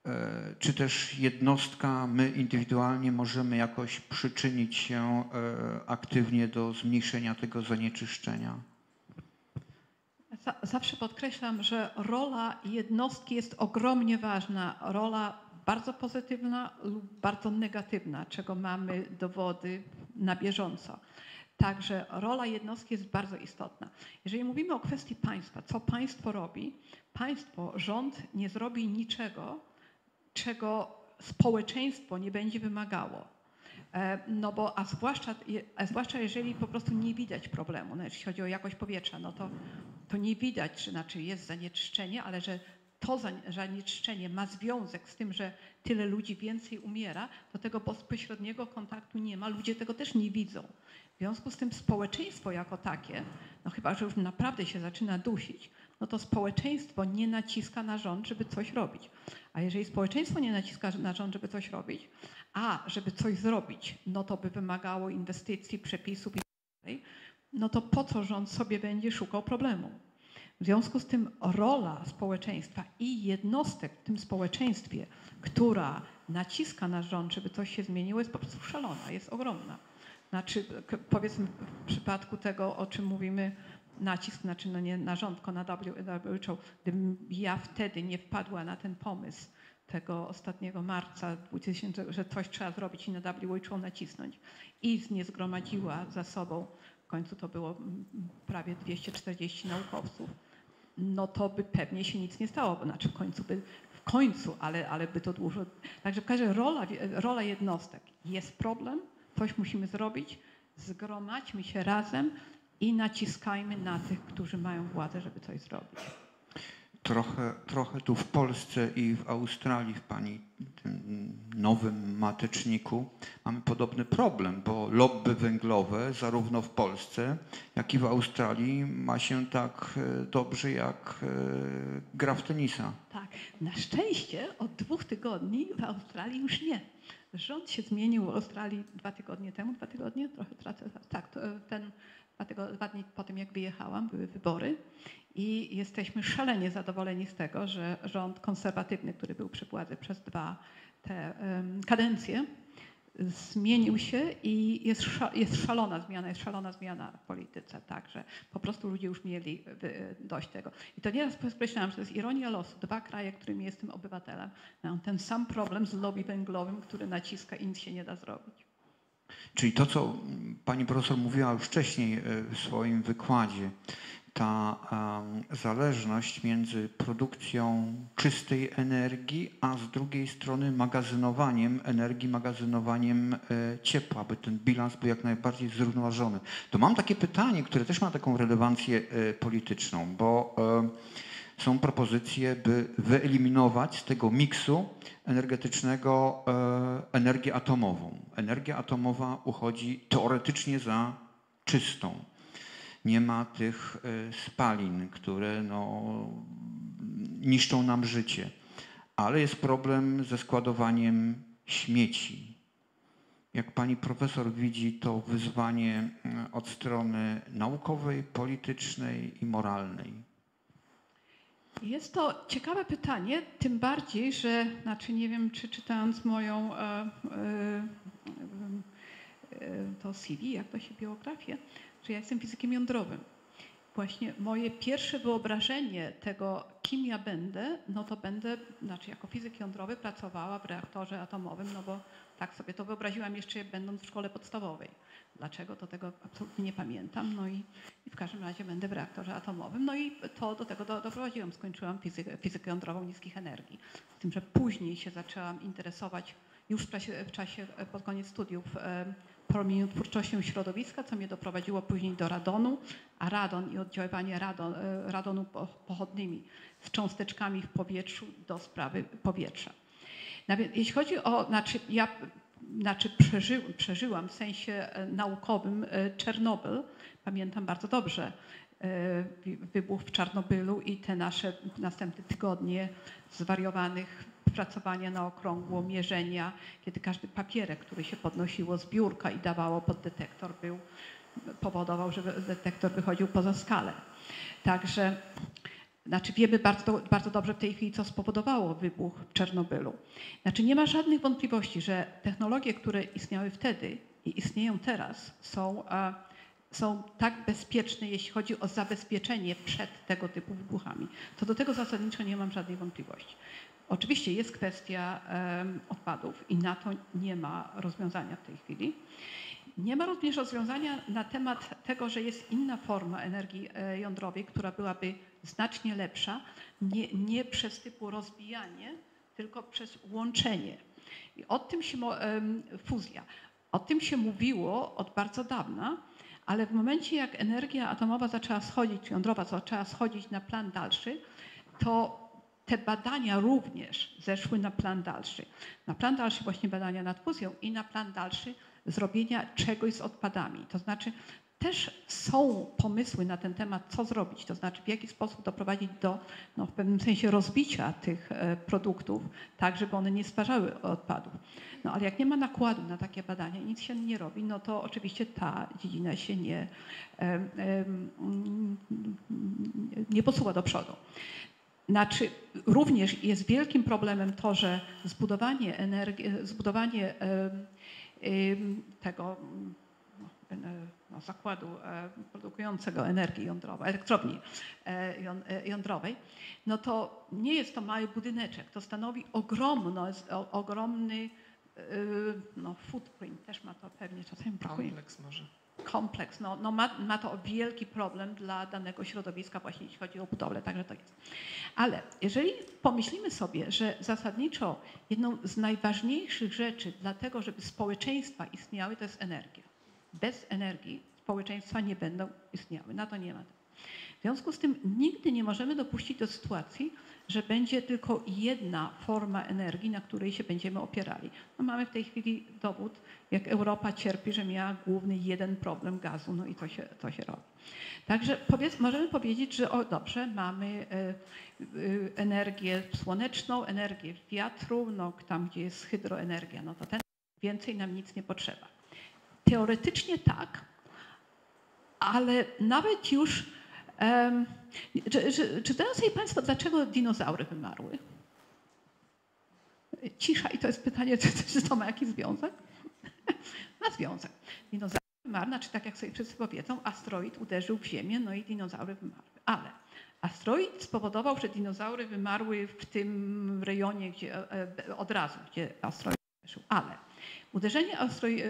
E, Czy też jednostka, my indywidualnie możemy jakoś przyczynić się e, aktywnie do zmniejszenia tego zanieczyszczenia? Za- Zawsze podkreślam, że rola jednostki jest ogromnie ważna. Rola bardzo pozytywna lub bardzo negatywna, czego mamy dowody na bieżąco. Także rola jednostki jest bardzo istotna. Jeżeli mówimy o kwestii państwa, co państwo robi, państwo, rząd nie zrobi niczego, czego społeczeństwo nie będzie wymagało. E, No bo, a zwłaszcza, a zwłaszcza jeżeli po prostu nie widać problemu, no, jeśli chodzi o jakość powietrza, no to, to nie widać, że znaczy jest zanieczyszczenie, ale że to za- zanieczyszczenie ma związek z tym, że tyle ludzi więcej umiera, to tego bezpośredniego kontaktu nie ma, ludzie tego też nie widzą. W związku z tym społeczeństwo jako takie, no chyba, że już naprawdę się zaczyna dusić, no to społeczeństwo nie naciska na rząd, żeby coś robić. A jeżeli społeczeństwo nie naciska na rząd, żeby coś robić, a żeby coś zrobić, no to by wymagało inwestycji, przepisów i tak dalej, no to po co rząd sobie będzie szukał problemu? W związku z tym rola społeczeństwa i jednostek w tym społeczeństwie, która naciska na rząd, żeby coś się zmieniło, jest po prostu szalona, jest ogromna. Znaczy, powiedzmy w przypadku tego, o czym mówimy, nacisk, znaczy no nie na rząd, tylko na WHO, gdybym ja wtedy nie wpadła na ten pomysł tego ostatniego marca 2000, że coś trzeba zrobić i na WHO nacisnąć i nie zgromadziła za sobą, końcu to było mm, prawie 240 naukowców, no to by pewnie się nic nie stało, bo znaczy w końcu by, w końcu, ale, ale by to dużo. Także w każdym rola, rola jednostek. Jest problem, coś musimy zrobić, zgromadźmy się razem i naciskajmy na tych, którzy mają władzę, żeby coś zrobić. Trochę, trochę tu w Polsce i w Australii, w pani tym nowym mateczniku, mamy podobny problem, bo lobby węglowe zarówno w Polsce, jak i w Australii ma się tak e, dobrze jak e, gra w tenisa. Tak, na szczęście od dwóch tygodni w Australii już nie. Rząd się zmienił w Australii dwa tygodnie temu, dwa tygodnie, trochę tracę, tak, e, ten, dwa, tygo, dwa dni po tym jak wyjechałam, były wybory i jesteśmy szalenie zadowoleni z tego, że rząd konserwatywny, który był przy władzy przez dwa te kadencje, zmienił się i jest, jest szalona zmiana, jest szalona zmiana w polityce, także po prostu ludzie już mieli dość tego. I to nieraz podkreślałam, że to jest ironia losu. Dwa kraje, którymi jestem obywatelem, mają ten sam problem z lobby węglowym, który naciska i nic się nie da zrobić. Czyli to, co pani profesor mówiła już wcześniej e, w swoim wykładzie, ta um, zależność między produkcją czystej energii, a z drugiej strony magazynowaniem energii, magazynowaniem e, ciepła, by ten bilans był jak najbardziej zrównoważony. To mam takie pytanie, które też ma taką relewancję e, polityczną, bo e, są propozycje, by wyeliminować z tego miksu energetycznego energię atomową. Energia atomowa uchodzi teoretycznie za czystą nie ma tych e, spalin, które no, niszczą nam życie. Ale jest problem ze składowaniem śmieci. Jak pani profesor widzi to wyzwanie e, od strony naukowej, politycznej i moralnej? Jest to ciekawe pytanie, tym bardziej, że, znaczy nie wiem, czy czytając moją e, e, e, to CV, jak to się biografię, że ja jestem fizykiem jądrowym. Właśnie moje pierwsze wyobrażenie tego, kim ja będę, no to będę, znaczy jako fizyk jądrowy pracowała w reaktorze atomowym, no bo tak sobie to wyobraziłam jeszcze będąc w szkole podstawowej. Dlaczego, to tego absolutnie nie pamiętam. No i, i w każdym razie będę w reaktorze atomowym. No i to do tego do, doprowadziłam. Skończyłam fizykę, fizykę jądrową niskich energii. Z tym, że później się zaczęłam interesować już w czasie, w czasie pod koniec studiów promieniotwórczością środowiska, co mnie doprowadziło później do radonu, a radon i oddziaływanie radon, e, radonu pochodnymi z cząsteczkami w powietrzu do sprawy powietrza. Jeśli chodzi o, znaczy ja znaczy przeży, przeżyłam w sensie e, naukowym e, Czernobyl, pamiętam bardzo dobrze wybuch w Czarnobylu i te nasze następne tygodnie zwariowanych pracowania na okrągło, mierzenia, kiedy każdy papierek, który się podnosiło z biurka i dawało pod detektor, był, powodował, że detektor wychodził poza skalę. Także znaczy wiemy bardzo, bardzo dobrze w tej chwili, co spowodowało wybuch w Czernobylu. Znaczy nie ma żadnych wątpliwości, że technologie, które istniały wtedy i istnieją teraz, są, są tak bezpieczne, jeśli chodzi o zabezpieczenie przed tego typu wybuchami. To do tego zasadniczo nie mam żadnej wątpliwości. Oczywiście jest kwestia odpadów i na to nie ma rozwiązania w tej chwili. Nie ma również rozwiązania na temat tego, że jest inna forma energii e, jądrowej, która byłaby znacznie lepsza, nie, nie przez typu rozbijanie, tylko przez łączenie. I o tym się, fuzja. O tym się mówiło od bardzo dawna, ale w momencie jak energia atomowa zaczęła schodzić, jądrowa zaczęła schodzić na plan dalszy, to te badania również zeszły na plan dalszy. Na plan dalszy właśnie badania nad fuzją i na plan dalszy zrobienia czegoś z odpadami. To znaczy też są pomysły na ten temat, co zrobić, to znaczy w jaki sposób doprowadzić do no, w pewnym sensie rozbicia tych e, produktów, tak żeby one nie stwarzały odpadów. No ale jak nie ma nakładu na takie badania i nic się nie robi, no to oczywiście ta dziedzina się nie, nie posuwa do przodu. Znaczy, również jest wielkim problemem to, że zbudowanie, energii, zbudowanie tego no, zakładu e, produkującego energię jądrową, elektrowni e, e, jądrowej, no to nie jest to mały budyneczek, to stanowi ogromno, ogromny no, footprint, też ma to pewnie czasami brakuje. Kompleks może kompleks. No, no ma, ma to wielki problem dla danego środowiska, właśnie jeśli chodzi o budowlę, także to jest. Ale jeżeli pomyślimy sobie, że zasadniczo jedną z najważniejszych rzeczy dla tego, żeby społeczeństwa istniały, to jest energia. Bez energii społeczeństwa nie będą istniały. Na to nie ma. W związku z tym nigdy nie możemy dopuścić do sytuacji, że będzie tylko jedna forma energii, na której się będziemy opierali. No mamy w tej chwili dowód, jak Europa cierpi, że miała główny jeden problem gazu, no i to się, to się robi. Także powiedz, możemy powiedzieć, że o dobrze, mamy e, e, energię słoneczną, energię wiatru, no tam gdzie jest hydroenergia, no to ten więcej nam nic nie potrzeba. Teoretycznie tak, ale nawet już. Czy, czy, czy zdają sobie Państwo, dlaczego dinozaury wymarły? Cisza i to jest pytanie, czy, czy to ma jakiś związek? ma związek. Dinozaury wymarły, znaczy tak jak sobie wszyscy powiedzą, asteroid uderzył w Ziemię, no i dinozaury wymarły. Ale asteroid spowodował, że dinozaury wymarły w tym rejonie gdzie, e, od razu, gdzie asteroid Ale Uderzenie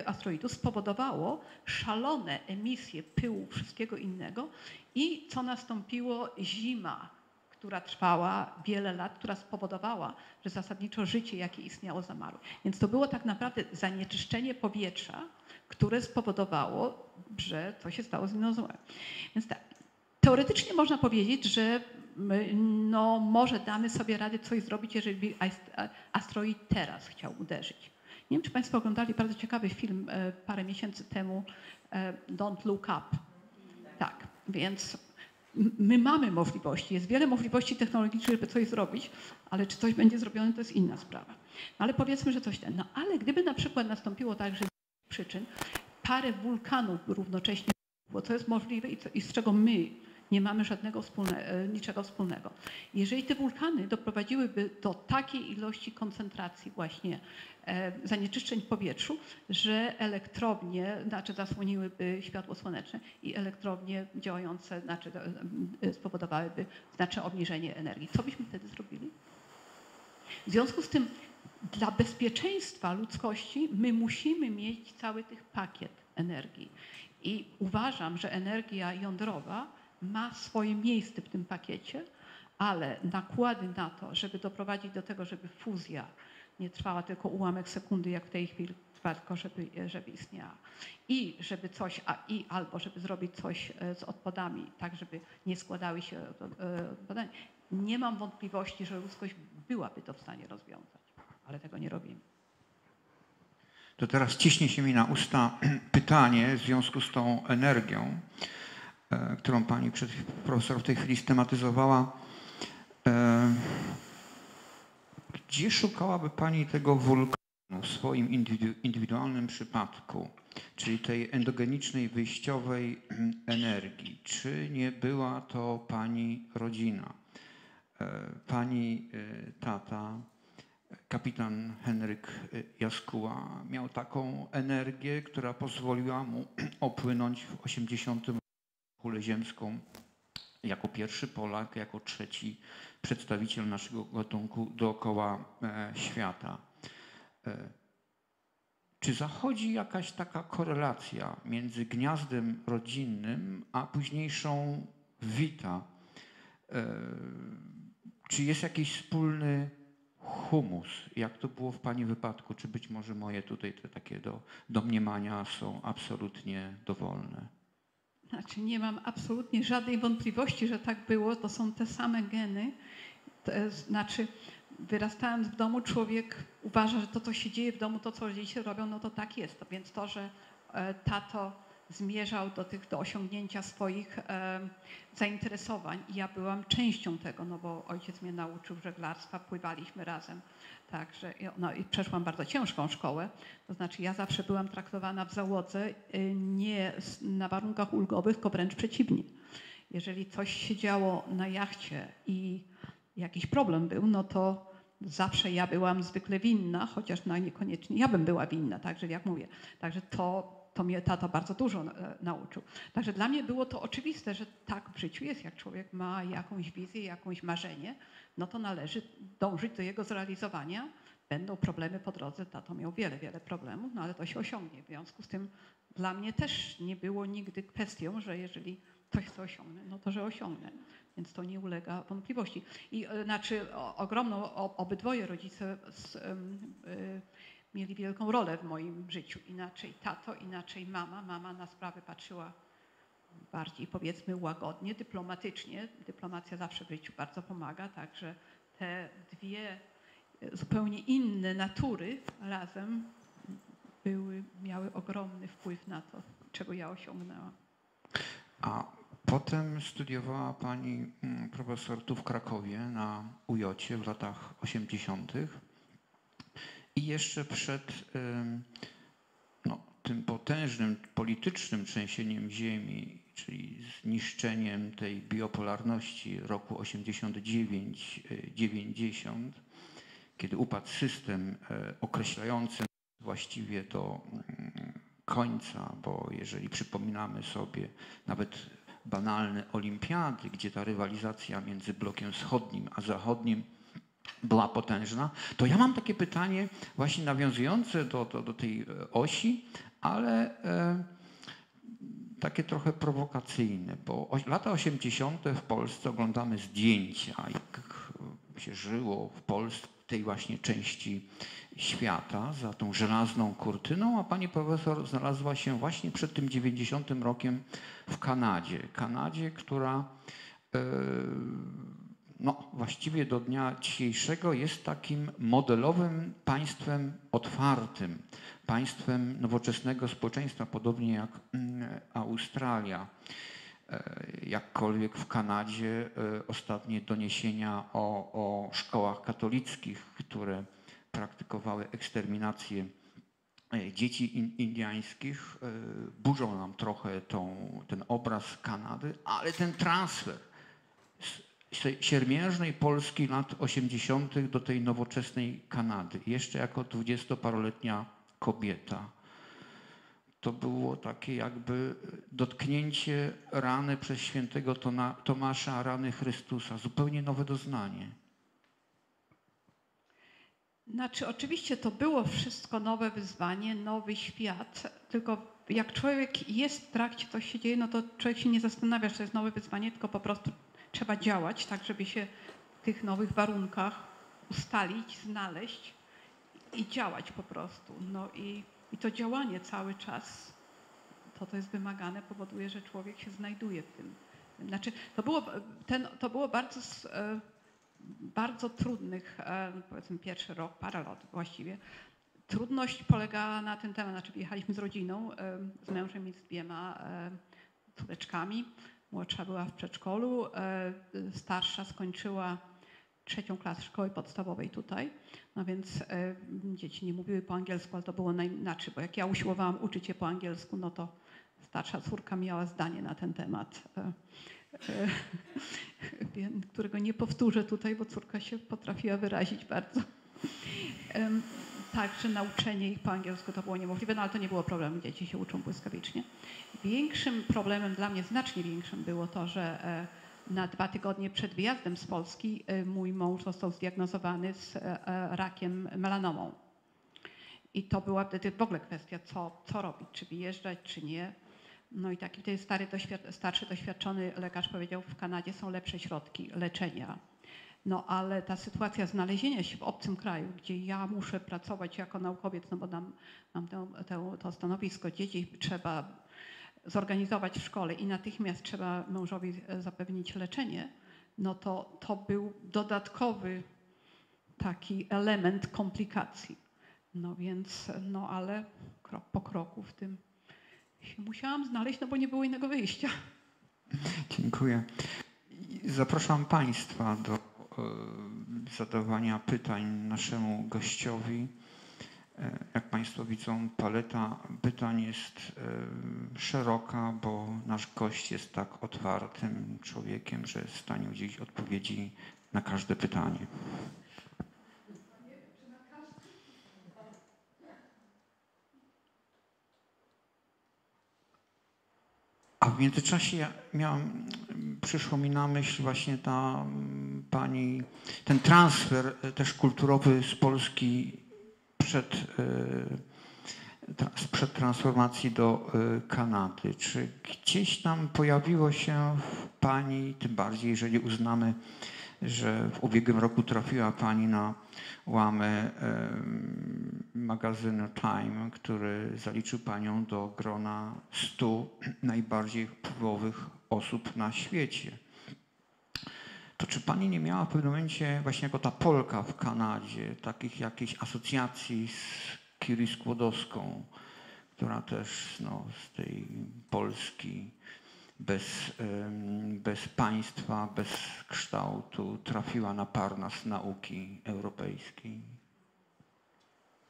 asteroidu spowodowało szalone emisje pyłu, wszystkiego innego i co nastąpiło? Zima, która trwała wiele lat, która spowodowała, że zasadniczo życie, jakie istniało, zamarło. Więc to było tak naprawdę zanieczyszczenie powietrza, które spowodowało, że to się stało z dinozaurem. Więc tak, teoretycznie można powiedzieć, że no, może damy sobie radę coś zrobić, jeżeli ast- asteroid teraz chciał uderzyć. Nie wiem, czy Państwo oglądali bardzo ciekawy film e, parę miesięcy temu, e, Don't Look Up. Tak, więc my mamy możliwości, jest wiele możliwości technologicznych, żeby coś zrobić, ale czy coś będzie zrobione, to jest inna sprawa. No ale powiedzmy, że coś ten. No ale gdyby na przykład nastąpiło tak, że z przyczyn parę wulkanów równocześnie, bo to jest możliwe i, co, i z czego my nie mamy żadnego wspólne, e, niczego wspólnego. Jeżeli te wulkany doprowadziłyby do takiej ilości koncentracji właśnie e, zanieczyszczeń w powietrzu, że elektrownie, znaczy zasłoniłyby światło słoneczne i elektrownie działające, znaczy e, spowodowałyby znaczne obniżenie energii. Co byśmy wtedy zrobili? W związku z tym dla bezpieczeństwa ludzkości my musimy mieć cały tych pakiet energii. I uważam, że energia jądrowa ma swoje miejsce w tym pakiecie, ale nakłady na to, żeby doprowadzić do tego, żeby fuzja nie trwała tylko ułamek sekundy, jak w tej chwili trwa, tylko żeby, żeby istniała. I żeby coś, a i albo żeby zrobić coś e, z odpadami, tak żeby nie składały się e, odpadami. Nie mam wątpliwości, że ludzkość byłaby to w stanie rozwiązać, ale tego nie robimy. To teraz ciśnie się mi na usta pytanie w związku z tą energią, którą pani przed, profesor w tej chwili stematyzowała. E, Gdzie szukałaby pani tego wulkanu w swoim indywidu- indywidualnym przypadku, czyli tej endogenicznej, wyjściowej mm, energii? Czy nie była to pani rodzina? E, Pani e, tata, kapitan Henryk Jaskuła miał taką energię, która pozwoliła mu opłynąć w 80 roku kulę ziemską jako pierwszy Polak, jako trzeci przedstawiciel naszego gatunku dookoła e, świata. E, Czy zachodzi jakaś taka korelacja między gniazdem rodzinnym a późniejszą Wita? E, Czy jest jakiś wspólny humus? Jak to było w Pani wypadku? Czy być może moje tutaj te takie do, domniemania są absolutnie dowolne? Znaczy nie mam absolutnie żadnej wątpliwości, że tak było. To są te same geny. To znaczy wyrastając w domu człowiek uważa, że to, co się dzieje w domu, to, co rodzice robią, no to tak jest. Więc to, że e, tato zmierzał do tych, do osiągnięcia swoich e, zainteresowań i ja byłam częścią tego, no bo ojciec mnie nauczył żeglarstwa, pływaliśmy razem. Także no i przeszłam bardzo ciężką szkołę. To znaczy ja zawsze byłam traktowana w załodze y, nie na warunkach ulgowych, tylko wręcz przeciwnie. Jeżeli coś się działo na jachcie i jakiś problem był, no to zawsze ja byłam zwykle winna, chociaż no niekoniecznie ja bym była winna, także jak mówię. Także to, to mnie tata bardzo dużo e, nauczył. Także dla mnie było to oczywiste, że tak w życiu jest. Jak człowiek ma jakąś wizję, jakąś marzenie, no to należy dążyć do jego zrealizowania. Będą problemy po drodze, tato miał wiele, wiele problemów, no ale to się osiągnie. W związku z tym dla mnie też nie było nigdy kwestią, że jeżeli coś chcę osiągnę, no to że osiągnę. Więc to nie ulega wątpliwości. I e, znaczy o, ogromną, o, obydwoje rodzice z, em, y, mieli wielką rolę w moim życiu. Inaczej tato, inaczej mama. Mama na sprawy patrzyła bardziej powiedzmy łagodnie, dyplomatycznie. Dyplomacja zawsze w życiu bardzo pomaga, także te dwie e, zupełnie inne natury razem były, miały ogromny wpływ na to, czego ja osiągnęłam. A potem studiowała pani mm, profesor tu w Krakowie na UJ w latach 80. I jeszcze przed no, tym potężnym politycznym trzęsieniem ziemi, czyli zniszczeniem tej biopolarności roku 89-90, kiedy upadł system e, określający właściwie do mm, końca, bo jeżeli przypominamy sobie nawet banalne olimpiady, gdzie ta rywalizacja między blokiem wschodnim a zachodnim była potężna, to ja mam takie pytanie właśnie nawiązujące do, do, do tej e, osi, ale e, takie trochę prowokacyjne, bo lata 80. w Polsce oglądamy zdjęcia, jak się żyło w Polsce, w tej właśnie części świata, za tą żelazną kurtyną, a pani profesor znalazła się właśnie przed tym 90 rokiem w Kanadzie. Kanadzie, która e, no, właściwie do dnia dzisiejszego jest takim modelowym państwem otwartym, państwem nowoczesnego społeczeństwa, podobnie jak mm, Australia. E, jakkolwiek w Kanadzie e, ostatnie doniesienia o, o szkołach katolickich, które praktykowały eksterminację e, dzieci in, indiańskich, burzą nam trochę tą, ten obraz Kanady, ale ten transfer siermiężnej Polski lat 80. do tej nowoczesnej Kanady, jeszcze jako dwudziestoparoletnia kobieta. To było takie jakby dotknięcie rany przez świętego Tomasza, rany Chrystusa, zupełnie nowe doznanie. Znaczy, oczywiście to było wszystko nowe wyzwanie, nowy świat, tylko jak człowiek jest w trakcie, to się dzieje, no to człowiek się nie zastanawia, że to jest nowe wyzwanie, tylko po prostu trzeba działać tak, żeby się w tych nowych warunkach ustalić, znaleźć i działać po prostu. No i, i to działanie cały czas, to to jest wymagane, powoduje, że człowiek się znajduje w tym. Znaczy, to było, ten, to było bardzo, e, bardzo trudnych, e, powiedzmy pierwszy rok, parę lat właściwie. Trudność polegała na tym temat, znaczy jechaliśmy z rodziną, e, z mężem i z dwiema córeczkami. Młodsza była w przedszkolu, e, starsza skończyła trzecią klasę szkoły podstawowej tutaj. No więc e, dzieci nie mówiły po angielsku, ale to było najinaczej, bo jak ja usiłowałam uczyć je po angielsku, no to starsza córka miała zdanie na ten temat, e, którego nie powtórzę tutaj, bo córka się potrafiła wyrazić bardzo. Także nauczenie ich po angielsku to było niemożliwe, no ale to nie było problemu, dzieci się uczą błyskawicznie. Większym problemem dla mnie, znacznie większym było to, że e, na dwa tygodnie przed wyjazdem z Polski e, mój mąż został zdiagnozowany z e, rakiem melanomą. I to była wtedy w ogóle kwestia, co, co robić, czy wyjeżdżać, czy nie. No i taki wtedy stary, starszy, doświadczony lekarz powiedział, w Kanadzie są lepsze środki leczenia no ale ta sytuacja znalezienia się w obcym kraju, gdzie ja muszę pracować jako naukowiec, no bo nam, mam to, to, to stanowisko, dzieci trzeba zorganizować w szkole i natychmiast trzeba mężowi zapewnić leczenie, no to to był dodatkowy taki element komplikacji. No więc, no ale krok po kroku w tym się musiałam znaleźć, no bo nie było innego wyjścia. Dziękuję. Zapraszam Państwa do zadawania pytań naszemu gościowi. E, jak Państwo widzą, paleta pytań jest e, szeroka, bo nasz gość jest tak otwartym człowiekiem, że jest w stanie udzielić odpowiedzi na każde pytanie. A w międzyczasie ja miałam, przyszło mi na myśl właśnie ta mm, pani, ten transfer e, też kulturowy z Polski przed, e, przed transformacji do e, Kanady. Czy gdzieś tam pojawiło się w pani, tym bardziej jeżeli uznamy że w ubiegłym roku trafiła Pani na łamy magazynu Time, który zaliczył Panią do grona 100 najbardziej wpływowych osób na świecie. To czy Pani nie miała w pewnym momencie, właśnie jako ta Polka w Kanadzie, takich jakichś asocjacji z Kiri Skłodowską, która też no, z tej Polski bez, bez państwa, bez kształtu trafiła na parnas nauki europejskiej?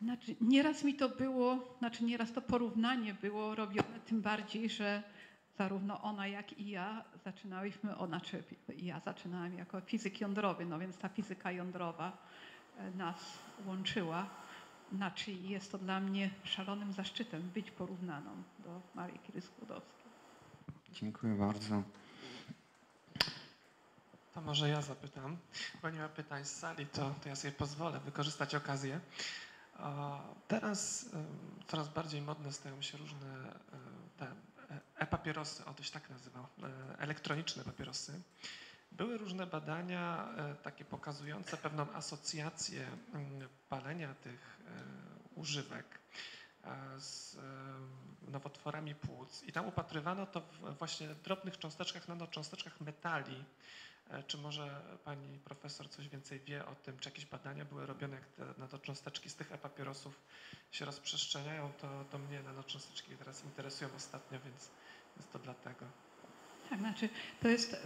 Znaczy, nieraz mi to było, znaczy nieraz to porównanie było robione, tym bardziej, że zarówno ona, jak i ja zaczynałyśmy, o, znaczy ja zaczynałam jako fizyk jądrowy, no więc ta fizyka jądrowa e, nas łączyła. Znaczy jest to dla mnie szalonym zaszczytem być porównaną do Marii Curie Skłodowskiej. Dziękuję bardzo. To może ja zapytam. Bo nie ma pytań z sali, to, to ja sobie pozwolę wykorzystać okazję. Teraz coraz bardziej modne stają się różne e-papierosy, o to się tak nazywa, e, elektroniczne papierosy. Były różne badania e, takie pokazujące pewną asocjację palenia tych e, używek z e, nowotworami płuc i tam upatrywano to w właśnie drobnych cząsteczkach, nanocząsteczkach metali. E, Czy może pani profesor coś więcej wie o tym, czy jakieś badania były robione, jak te nanocząsteczki z tych e-papierosów się rozprzestrzeniają, to, to mnie nanocząsteczki teraz interesują ostatnio, więc, więc to dlatego. Tak, znaczy to jest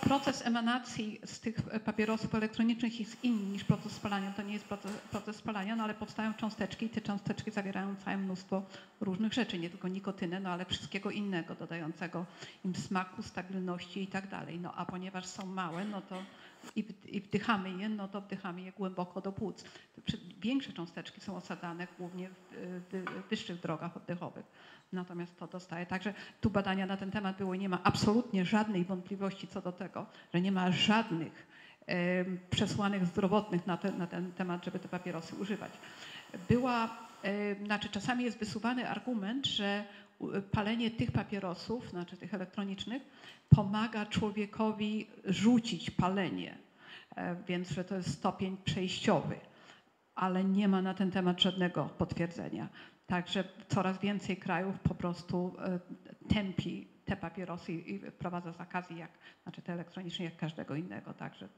proces, emanacji z tych papierosów elektronicznych jest inny niż proces spalania. To nie jest proces, proces spalania, no ale powstają cząsteczki i te cząsteczki zawierają całe mnóstwo różnych rzeczy, nie tylko nikotynę, no ale wszystkiego innego, dodającego im smaku, stabilności i tak dalej. No a ponieważ są małe, no to i, wdychamy je, no to wdychamy je głęboko do płuc. Większe cząsteczki są osadzane głównie w wyższych drogach oddechowych. Natomiast to dostaje. Także tu badania na ten temat były. Nie ma absolutnie żadnej wątpliwości co do tego, że nie ma żadnych em, przesłanek zdrowotnych na, te, na ten temat, żeby te papierosy używać. Była, znaczy czasami jest wysuwany argument, że palenie tych papierosów, znaczy tych elektronicznych, pomaga człowiekowi rzucić palenie, e, więc że to jest stopień przejściowy, ale nie ma na ten temat żadnego potwierdzenia. Także coraz więcej krajów po prostu e, tępi te papierosy i wprowadza zakazy, jak, znaczy te elektroniczne, jak każdego innego. Także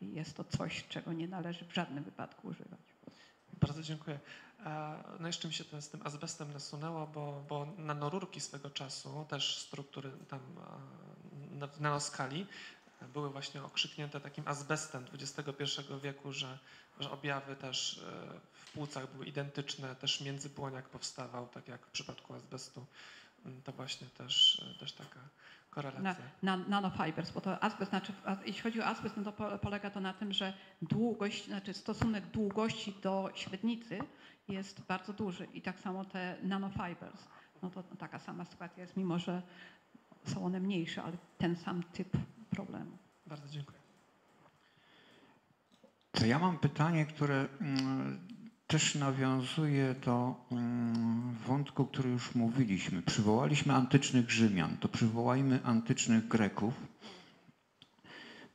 jest to coś, czego nie należy w żadnym wypadku używać. Bardzo dziękuję. E, No jeszcze mi się ten, z tym azbestem nasunęło, bo, bo nanorurki swego czasu, też struktury tam w nanoskali, e, były właśnie okrzyknięte takim azbestem XXI wieku, że, że objawy też płucach były identyczne, też międzybłoniak powstawał, tak jak w przypadku azbestu. Mm, To właśnie też, e, też taka korelacja. Na, na, nanofibers, bo to azbest, znaczy, jeśli chodzi o azbest, no to po, polega to na tym, że długość, znaczy stosunek długości do średnicy jest bardzo duży i tak samo te nanofibers. No to taka sama sytuacja jest, mimo że są one mniejsze, ale ten sam typ problemu. Bardzo dziękuję. To ja mam pytanie, które mm, też nawiązuje do mm, wątku, który już mówiliśmy. Przywołaliśmy antycznych Rzymian, to przywołajmy antycznych Greków.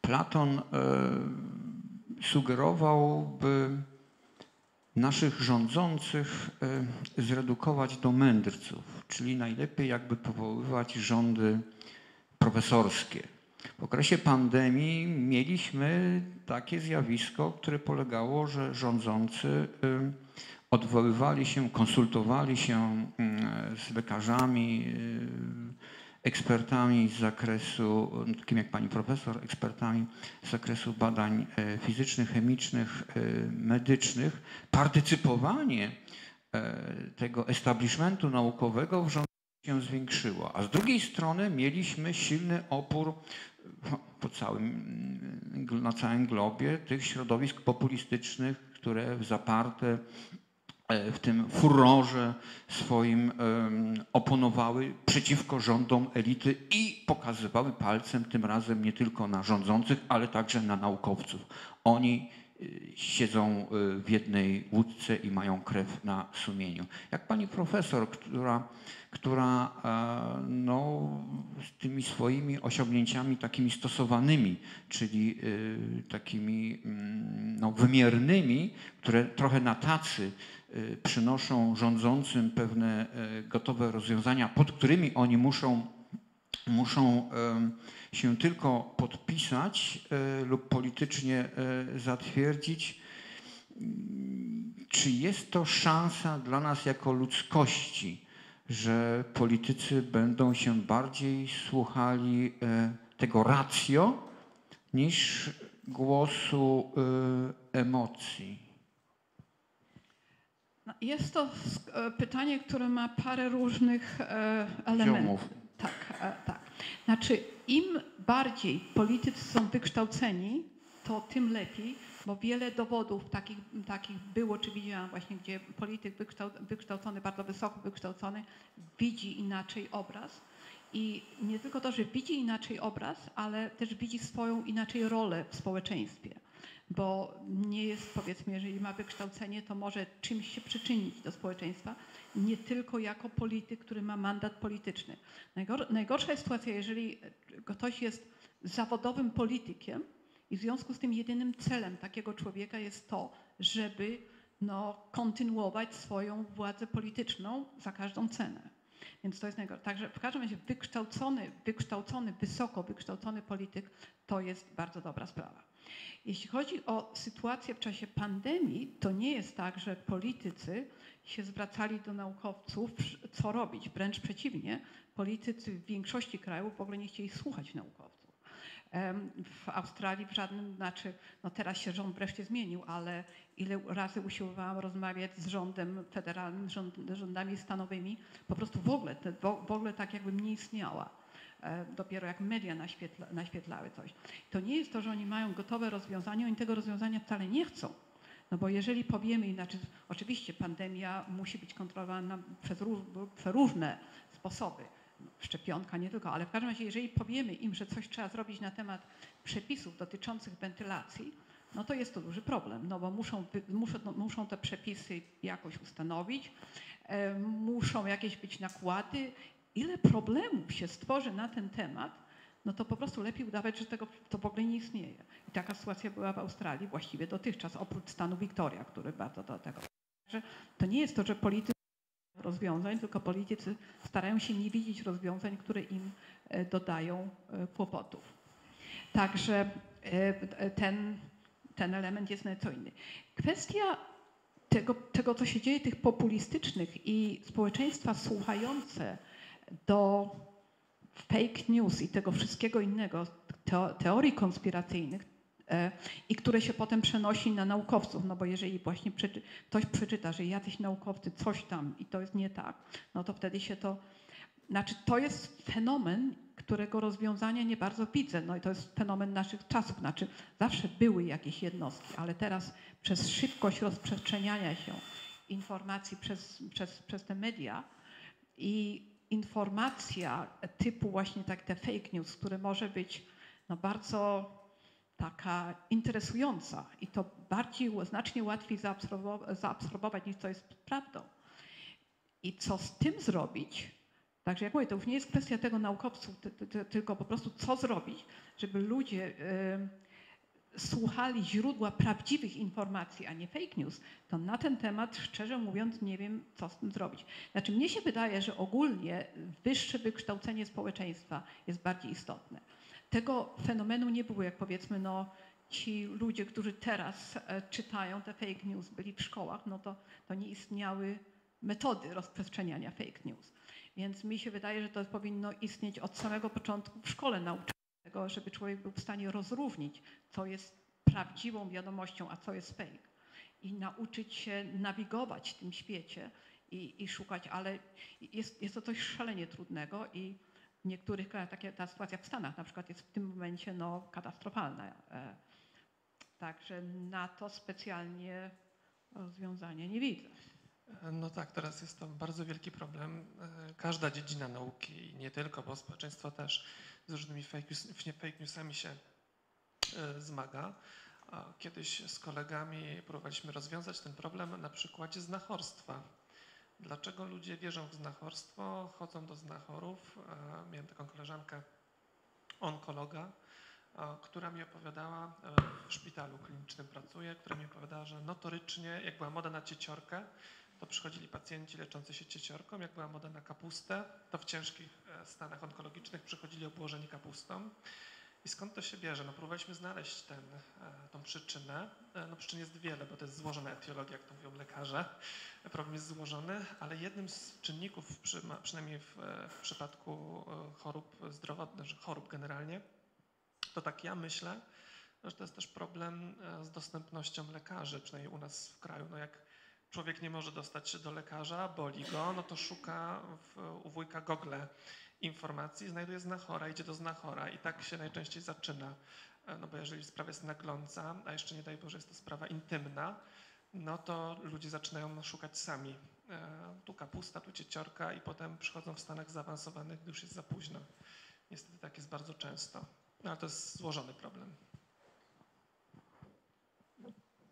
Platon e, sugerował, by naszych rządzących e, zredukować do mędrców, czyli najlepiej jakby powoływać rządy profesorskie. W okresie pandemii mieliśmy takie zjawisko, które polegało, że rządzący odwoływali się, konsultowali się z lekarzami, ekspertami z zakresu, takim jak pani profesor, ekspertami z zakresu badań y, fizycznych, chemicznych, y, medycznych. Partycypowanie y, tego establishmentu naukowego w rządzie się zwiększyło, a z drugiej strony mieliśmy silny opór po całym, na całym globie tych środowisk populistycznych, które zaparte e, w tym furorze swoim oponowały przeciwko rządom elity i pokazywały palcem tym razem nie tylko na rządzących, ale także na naukowców. Oni siedzą y, w jednej łódce i mają krew na sumieniu. Jak pani profesor, która, która e, no, z tymi swoimi osiągnięciami takimi stosowanymi, czyli y, takimi mm, no, wymiernymi, które trochę na tacy y, przynoszą rządzącym pewne gotowe rozwiązania, pod którymi oni muszą, muszą się tylko podpisać e, lub politycznie e, zatwierdzić. Czy jest to szansa dla nas jako ludzkości, że politycy będą się bardziej słuchali e, tego ratio niż głosu emocji? No, jest to pytanie, które ma parę różnych elementów. Ziomów. Tak, e, tak. Znaczy, im bardziej politycy są wykształceni, to tym lepiej, bo wiele dowodów takich, takich było, czy widziałam właśnie, gdzie polityk wykształ, wykształcony, bardzo wysoko wykształcony, widzi inaczej obraz. I nie tylko to, że widzi inaczej obraz, ale też widzi swoją inaczej rolę w społeczeństwie. Bo nie jest, powiedzmy, jeżeli ma wykształcenie, to może czymś się przyczynić do społeczeństwa, nie tylko jako polityk, który ma mandat polityczny. Najgor- Najgorsza jest sytuacja, jeżeli ktoś jest zawodowym politykiem i w związku z tym jedynym celem takiego człowieka jest to, żeby no, kontynuować swoją władzę polityczną za każdą cenę. Więc to jest najgorsze. Także w każdym razie wykształcony, wykształcony, wysoko wykształcony polityk to jest bardzo dobra sprawa. Jeśli chodzi o sytuację w czasie pandemii, to nie jest tak, że politycy się zwracali do naukowców, co robić. Wręcz przeciwnie, politycy w większości krajów w ogóle nie chcieli słuchać naukowców. W Australii w żadnym, znaczy, no teraz się rząd wreszcie zmienił, ale ile razy usiłowałam rozmawiać z rządem federalnym, rząd, rządami stanowymi, po prostu w ogóle, w ogóle tak jakby nie istniała. E, Dopiero jak media naświetla, naświetlały coś. To nie jest to, że oni mają gotowe rozwiązanie, oni tego rozwiązania wcale nie chcą. No bo jeżeli powiemy, inaczej, oczywiście pandemia musi być kontrolowana przez, róż, przez różne sposoby, No, szczepionka nie tylko, ale w każdym razie, jeżeli powiemy im, że coś trzeba zrobić na temat przepisów dotyczących wentylacji, no to jest to duży problem, no bo muszą, muszą, no, muszą te przepisy jakoś ustanowić, e, muszą jakieś być nakłady. Ile problemów się stworzy na ten temat, no to po prostu lepiej udawać, że tego to w ogóle nie istnieje. I taka sytuacja była w Australii właściwie dotychczas, oprócz stanu Victoria, który bardzo do tego. Że to nie jest to, że politycy rozwiązań, tylko politycy starają się nie widzieć rozwiązań, które im e, dodają e, kłopotów. Także e, ten, ten element jest nieco inny. Kwestia tego, tego, co się dzieje, tych populistycznych i społeczeństwa słuchające do fake news i tego wszystkiego innego, teo- teorii konspiracyjnych, e, i które się potem przenosi na naukowców, no bo jeżeli właśnie przeczy, ktoś przeczyta, że jacyś naukowcy coś tam i to jest nie tak, no to wtedy się to, znaczy to jest fenomen, którego rozwiązania nie bardzo widzę, no i to jest fenomen naszych czasów, znaczy zawsze były jakieś jednostki, ale teraz przez szybkość rozprzestrzeniania się informacji przez, przez, przez te media i informacja typu właśnie tak te fake news, które może być no bardzo taka interesująca i to bardziej, znacznie łatwiej zaabsorbować, niż co jest prawdą. I co z tym zrobić? Także jak mówię, to już nie jest kwestia tego naukowców, ty, ty, ty, tylko po prostu co zrobić, żeby ludzie y, słuchali źródła prawdziwych informacji, a nie fake news, to na ten temat, szczerze mówiąc, nie wiem, co z tym zrobić. Znaczy, mnie się wydaje, że ogólnie wyższe wykształcenie społeczeństwa jest bardziej istotne. Tego fenomenu nie było, jak powiedzmy, no, ci ludzie, którzy teraz e, czytają te fake news, byli w szkołach, no to, to nie istniały metody rozprzestrzeniania fake news. Więc mi się wydaje, że to powinno istnieć od samego początku w szkole nauczania tego, żeby człowiek był w stanie rozróżnić, co jest prawdziwą wiadomością, a co jest fake. I nauczyć się nawigować w tym świecie i, i szukać, ale jest, jest to coś szalenie trudnego i w niektórych krajach, takie, ta sytuacja w Stanach na przykład jest w tym momencie no, katastrofalna. E, Także na to specjalnie rozwiązania nie widzę. No tak, teraz jest to bardzo wielki problem. E, Każda dziedzina nauki, i nie tylko, bo społeczeństwo też z różnymi fake, news, fake newsami się e, zmaga. Kiedyś z kolegami próbowaliśmy rozwiązać ten problem na przykładzie znachorstwa. Dlaczego ludzie wierzą w znachorstwo, chodzą do znachorów? E, Miałem taką koleżankę onkologa, e, która mi opowiadała, e, w szpitalu klinicznym pracuje, która mi opowiadała, że notorycznie, jak była moda na cieciorkę, to przychodzili pacjenci leczący się cieciorką, jak była moda na kapustę, to w ciężkich e, stanach onkologicznych przychodzili obłożeni kapustą. I skąd to się bierze? No próbowaliśmy znaleźć ten, e, tą przyczynę. E, No przyczyn jest wiele, bo to jest złożona etiologia, jak to mówią lekarze. Problem jest złożony, ale jednym z czynników, przynajmniej w, w przypadku chorób zdrowotnych, chorób generalnie, to tak ja myślę, że to jest też problem z dostępnością lekarzy, przynajmniej u nas w kraju. No jak człowiek nie może dostać się do lekarza, boli go, no to szuka w, u wujka Google informacji, znajduje znachora, idzie do znachora i tak się najczęściej zaczyna. E, No bo jeżeli sprawa jest nagląca, a jeszcze nie daj Boże jest to sprawa intymna, no to ludzie zaczynają szukać sami. E, Tu kapusta, tu cieciorka i potem przychodzą w stanach zaawansowanych, gdy już jest za późno. Niestety tak jest bardzo często. No ale to jest złożony problem.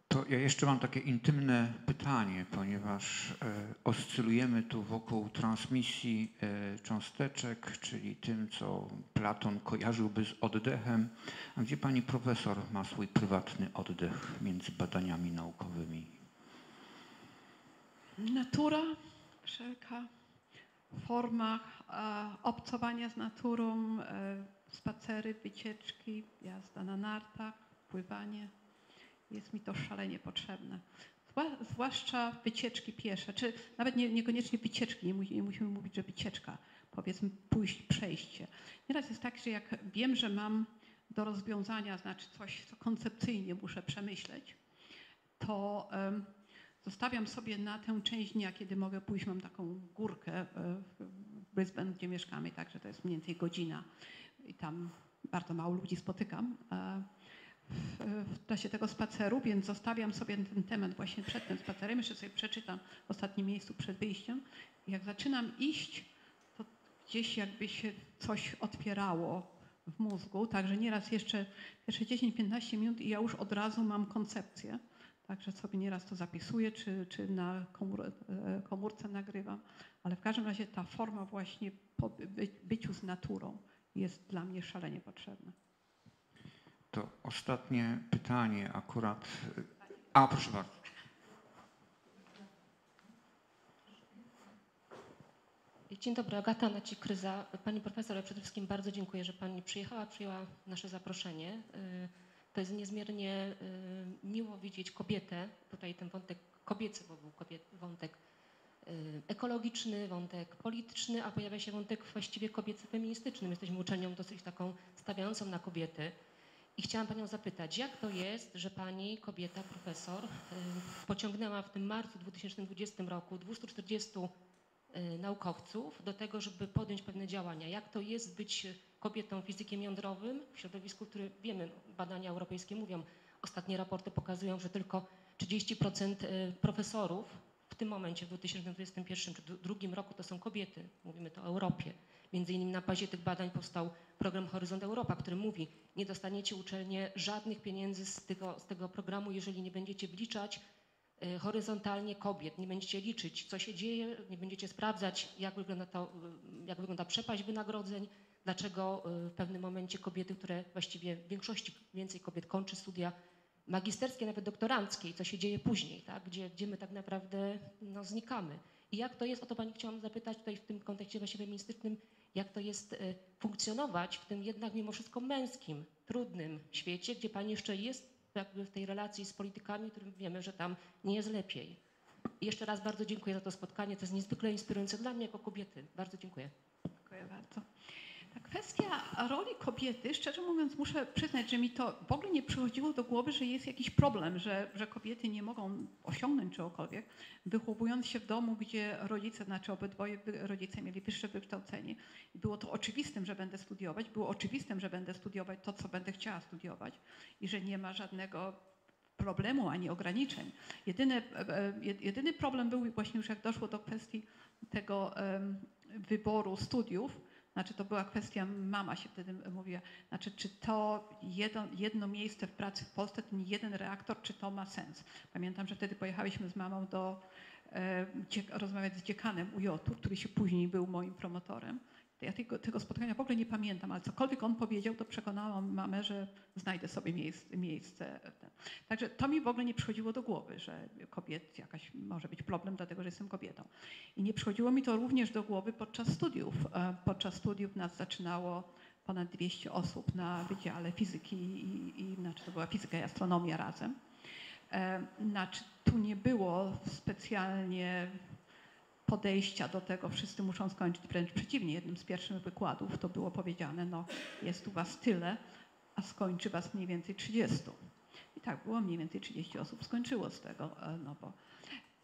To ja jeszcze mam takie intymne pytanie, ponieważ e, oscylujemy tu wokół transmisji e, cząsteczek, czyli tym, co Platon kojarzyłby z oddechem. A gdzie pani profesor ma swój prywatny oddech między badaniami naukowymi? Natura, wszelka forma e, obcowania z naturą, spacery, wycieczki, jazda na nartach, pływanie. Jest mi to szalenie potrzebne. Zwła- Zwłaszcza wycieczki piesze, czy nawet nie, niekoniecznie wycieczki, nie, nie musimy mówić, że wycieczka, powiedzmy pójść, przejście. Nieraz jest tak, że jak wiem, że mam do rozwiązania, znaczy coś, co koncepcyjnie muszę przemyśleć, to em, zostawiam sobie na tę część dnia, kiedy mogę pójść, mam taką górkę e, w Brisbane, gdzie mieszkamy, także to jest mniej więcej godzina i tam bardzo mało ludzi spotykam e, w, czasie tego spaceru, więc zostawiam sobie ten temat właśnie przed tym spacerem, jeszcze sobie przeczytam w ostatnim miejscu przed wyjściem. Jak zaczynam iść, to gdzieś jakby się coś otwierało w mózgu, także nieraz jeszcze pierwsze 10-15 minut i ja już od razu mam koncepcję. Także sobie nieraz to zapisuję, czy, czy na komór, e, komórce nagrywam, ale w każdym razie ta forma właśnie po by, byciu z naturą jest dla mnie szalenie potrzebna. To ostatnie pytanie akurat. A, proszę bardzo. Dzień dobry, Agata Nacikryza. Pani profesor, przede wszystkim bardzo dziękuję, że Pani przyjechała, przyjęła nasze zaproszenie. Y, To jest niezmiernie y, miło widzieć kobietę, tutaj ten wątek kobiecy, bo był kobiet, wątek ekologiczny, wątek polityczny, a pojawia się wątek właściwie kobiecy feministyczny. My Jesteśmy uczelnią dosyć taką stawiającą na kobiety. I chciałam Panią zapytać, jak to jest, że Pani, kobieta, profesor, y, pociągnęła w tym marcu 2020 roku 240 y, naukowców do tego, żeby podjąć pewne działania. Jak to jest być kobietą fizykiem jądrowym w środowisku, które wiemy, badania europejskie mówią, ostatnie raporty pokazują, że tylko 30% y, profesorów tym momencie, w 2021 czy drugim roku to są kobiety. Mówimy to o Europie. Między innymi na bazie tych badań powstał program Horyzont Europa, który mówi, nie dostaniecie uczelnie żadnych pieniędzy z tego, z tego programu, jeżeli nie będziecie wliczać y, horyzontalnie kobiet, nie będziecie liczyć, co się dzieje, nie będziecie sprawdzać, jak wygląda, to, y, jak wygląda przepaść wynagrodzeń, dlaczego y, w pewnym momencie kobiety, które właściwie w większości więcej kobiet kończy studia magisterskie, nawet doktoranckie i co się dzieje później, tak? gdzie, gdzie my tak naprawdę no, znikamy. I jak to jest, o to Pani chciałam zapytać tutaj w tym kontekście właśnie feministycznym, jak to jest y, funkcjonować w tym jednak mimo wszystko męskim, trudnym świecie, gdzie Pani jeszcze jest jakby w tej relacji z politykami, którym wiemy, że tam nie jest lepiej. I jeszcze raz bardzo dziękuję za to spotkanie, to jest niezwykle inspirujące dla mnie jako kobiety. Bardzo dziękuję. Dziękuję bardzo. Kwestia roli kobiety, szczerze mówiąc, muszę przyznać, że mi to w ogóle nie przychodziło do głowy, że jest jakiś problem, że, że kobiety nie mogą osiągnąć czegokolwiek, wychowując się w domu, gdzie rodzice, znaczy obydwoje rodzice mieli wyższe wykształcenie. Było to oczywistym, że będę studiować, było oczywistym, że będę studiować to, co będę chciała studiować i że nie ma żadnego problemu ani ograniczeń. Jedyny, e, e, jedyny problem był właśnie już jak doszło do kwestii tego wyboru studiów, Znaczy to była kwestia, mama się wtedy mówiła, znaczy czy to jedno, jedno miejsce w pracy w Polsce, ten jeden reaktor, czy to ma sens. Pamiętam, że wtedy pojechałyśmy z mamą do e, rozmawiać z dziekanem UJ-u, który się później był moim promotorem. Ja tego, tego spotkania w ogóle nie pamiętam, ale cokolwiek on powiedział, to przekonałam mamę, że znajdę sobie miejsce. miejsce. Także to mi w ogóle nie przychodziło do głowy, że kobiet jakaś może być problem, dlatego że jestem kobietą. I nie przychodziło mi to również do głowy podczas studiów. E, Podczas studiów nas zaczynało ponad 200 osób na Wydziale Fizyki i, i znaczy to była fizyka i astronomia razem. E, Znaczy tu nie było specjalnie podejścia do tego, wszyscy muszą skończyć, wręcz przeciwnie, jednym z pierwszych wykładów to było powiedziane, no jest u was tyle, a skończy was mniej więcej 30. I tak było, mniej więcej 30 osób skończyło z tego, e, no bo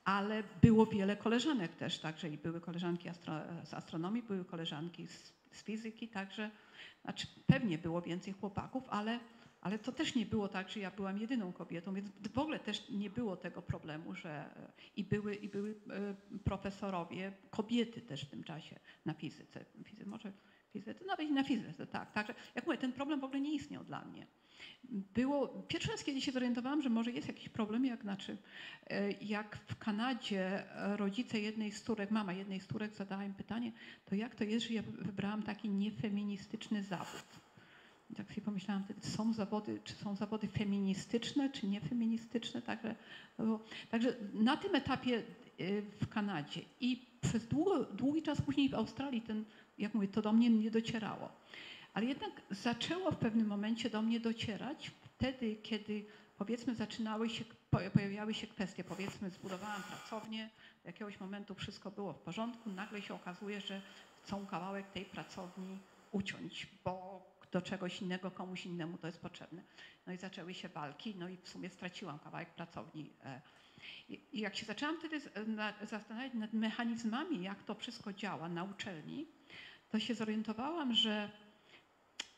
ale było wiele koleżanek też, także i były koleżanki astro, z astronomii, były koleżanki z, z fizyki, także znaczy pewnie było więcej chłopaków, ale, ale to też nie było tak, że ja byłam jedyną kobietą, więc w ogóle też nie było tego problemu, że e, i były, i były e, profesorowie, kobiety też w tym czasie na fizyce, fizy, może fizyce, nawet i na fizyce, tak. Także jak mówię, ten problem w ogóle nie istniał dla mnie. Było, pierwszy raz, kiedy się zorientowałam, że może jest jakiś problem, jak znaczy, e, jak w Kanadzie rodzice jednej z córek, mama jednej z córek zadała im pytanie, to jak to jest, że ja wybrałam taki niefeministyczny zawód? Tak sobie pomyślałam są zawody, czy są zawody feministyczne, czy niefeministyczne, także, także na tym etapie y, w Kanadzie i przez długo, długi czas później w Australii ten, jak mówię, to do mnie nie docierało. Ale jednak zaczęło w pewnym momencie do mnie docierać wtedy, kiedy powiedzmy zaczynały się, po- pojawiały się kwestie, powiedzmy zbudowałam pracownię, do jakiegoś momentu wszystko było w porządku, nagle się okazuje, że chcą kawałek tej pracowni uciąć, bo do czegoś innego, komuś innemu to jest potrzebne. No i zaczęły się walki, no i w sumie straciłam kawałek pracowni. e. I jak się zaczęłam wtedy zastanawiać nad mechanizmami, jak to wszystko działa na uczelni, to się zorientowałam, że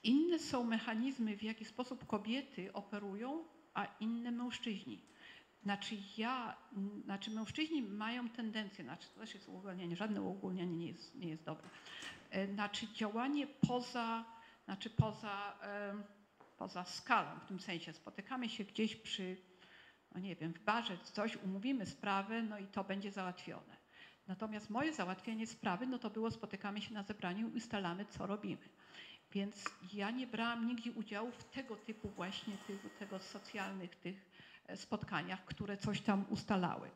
inne są mechanizmy, w jaki sposób kobiety operują, a inne mężczyźni. Znaczy ja, znaczy mężczyźni mają tendencję, znaczy to też jest uogólnienie, żadne uogólnienie nie jest, nie jest dobre. E, Znaczy działanie poza, znaczy poza, poza skalą, w tym sensie spotykamy się gdzieś przy, no nie wiem, w barze coś, umówimy sprawę, no i to będzie załatwione. Natomiast moje załatwienie sprawy, no to było spotykamy się na zebraniu i ustalamy, co robimy. Więc ja nie brałam nigdzie udziału w tego typu właśnie tych, tego socjalnych tych e, spotkaniach, które coś tam ustalały.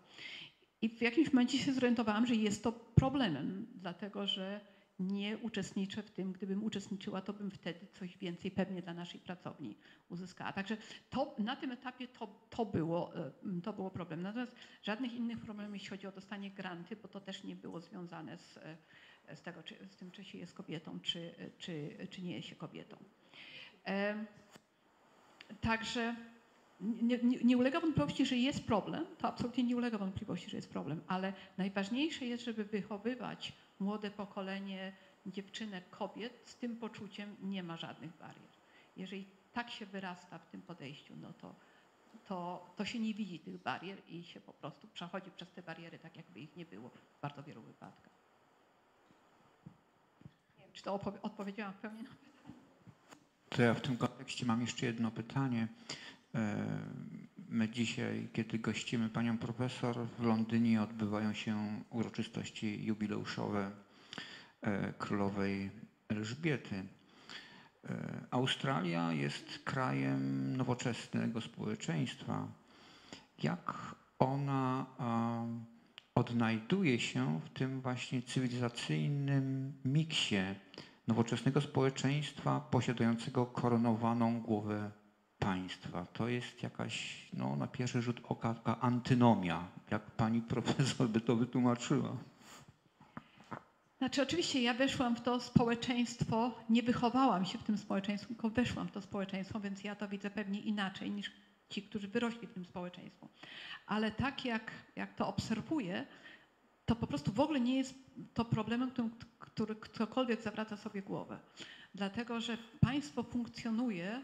I w jakimś momencie się zorientowałam, że jest to problemem, dlatego że nie uczestniczę w tym. Gdybym uczestniczyła, to bym wtedy coś więcej pewnie dla naszej pracowni uzyskała. Także to, na tym etapie to, to, było, e, to było problem. Natomiast żadnych innych problemów, jeśli chodzi o dostanie granty, bo to też nie było związane z, e, z, tego, czy, z tym, czy się jest kobietą, czy, czy, czy nie jest się kobietą. Em, Także nie, nie, nie ulega wątpliwości, że jest problem, to absolutnie nie ulega wątpliwości, że jest problem, ale najważniejsze jest, żeby wychowywać młode pokolenie dziewczynek, kobiet z tym poczuciem nie ma żadnych barier. Jeżeli tak się wyrasta w tym podejściu, no to, to, to się nie widzi tych barier i się po prostu przechodzi przez te bariery tak, jakby ich nie było w bardzo wielu wypadkach. Nie wiem, czy to odpowiedziałam w pełni na To ja w tym kontekście mam jeszcze jedno pytanie. E, My dzisiaj, kiedy gościmy panią profesor, w Londynie odbywają się uroczystości jubileuszowe e, królowej Elżbiety. E, Australia jest krajem nowoczesnego społeczeństwa. Jak ona odnajduje się w tym właśnie cywilizacyjnym miksie nowoczesnego społeczeństwa posiadającego koronowaną głowę państwa. To jest jakaś, no, na pierwszy rzut oka, taka antynomia, jak pani profesor by to wytłumaczyła. Znaczy, oczywiście ja weszłam w to społeczeństwo, nie wychowałam się w tym społeczeństwie, tylko weszłam w to społeczeństwo, więc ja to widzę pewnie inaczej niż ci, którzy wyrośli w tym społeczeństwie. Ale tak jak, jak to obserwuję, to po prostu w ogóle nie jest to problemem, który ktokolwiek zawraca sobie głowę. Dlatego, że państwo funkcjonuje,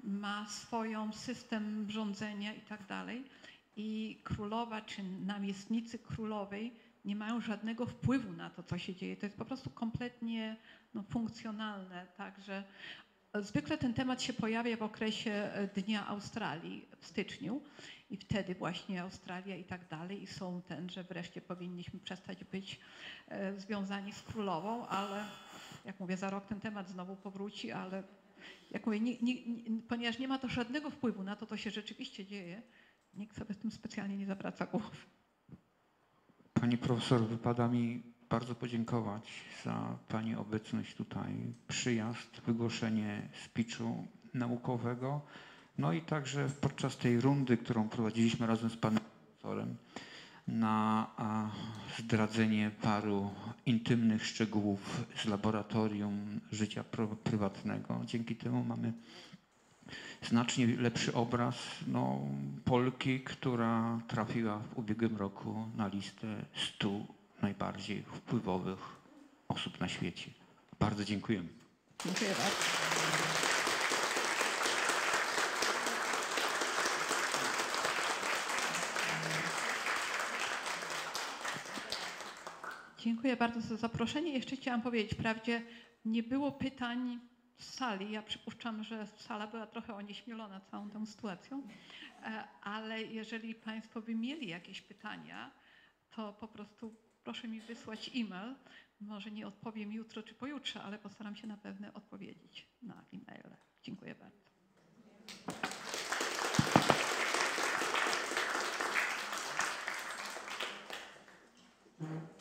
ma swoją system rządzenia i tak dalej. I królowa czy namiestnicy królowej nie mają żadnego wpływu na to, co się dzieje. To jest po prostu kompletnie no, funkcjonalne. Także zwykle ten temat się pojawia w okresie e, Dnia Australii w styczniu i wtedy właśnie Australia i tak dalej i są ten, że wreszcie powinniśmy przestać być e, związani z królową, ale jak mówię, za rok ten temat znowu powróci, ale jak mówię, ni, ni, ni, ponieważ nie ma to żadnego wpływu na to, co się rzeczywiście dzieje, nikt sobie z tym specjalnie nie zawraca głowy. Pani profesor, wypada mi bardzo podziękować za Pani obecność tutaj, przyjazd, wygłoszenie speechu naukowego, no i także podczas tej rundy, którą prowadziliśmy razem z Panem profesorem, na zdradzenie paru intymnych szczegółów z laboratorium życia prywatnego. Dzięki temu mamy znacznie lepszy obraz no, Polki, która trafiła w ubiegłym roku na listę 100 najbardziej wpływowych osób na świecie. Bardzo dziękujemy. Dziękuję bardzo. Dziękuję bardzo za zaproszenie. Jeszcze chciałam powiedzieć, prawdzie nie było pytań z sali. Ja przypuszczam, że sala była trochę onieśmielona całą tą sytuacją, e, ale jeżeli Państwo by mieli jakieś pytania, to po prostu proszę mi wysłać e-mail. Może nie odpowiem jutro czy pojutrze, ale postaram się na pewno odpowiedzieć na e-maile. Dziękuję bardzo. Thank.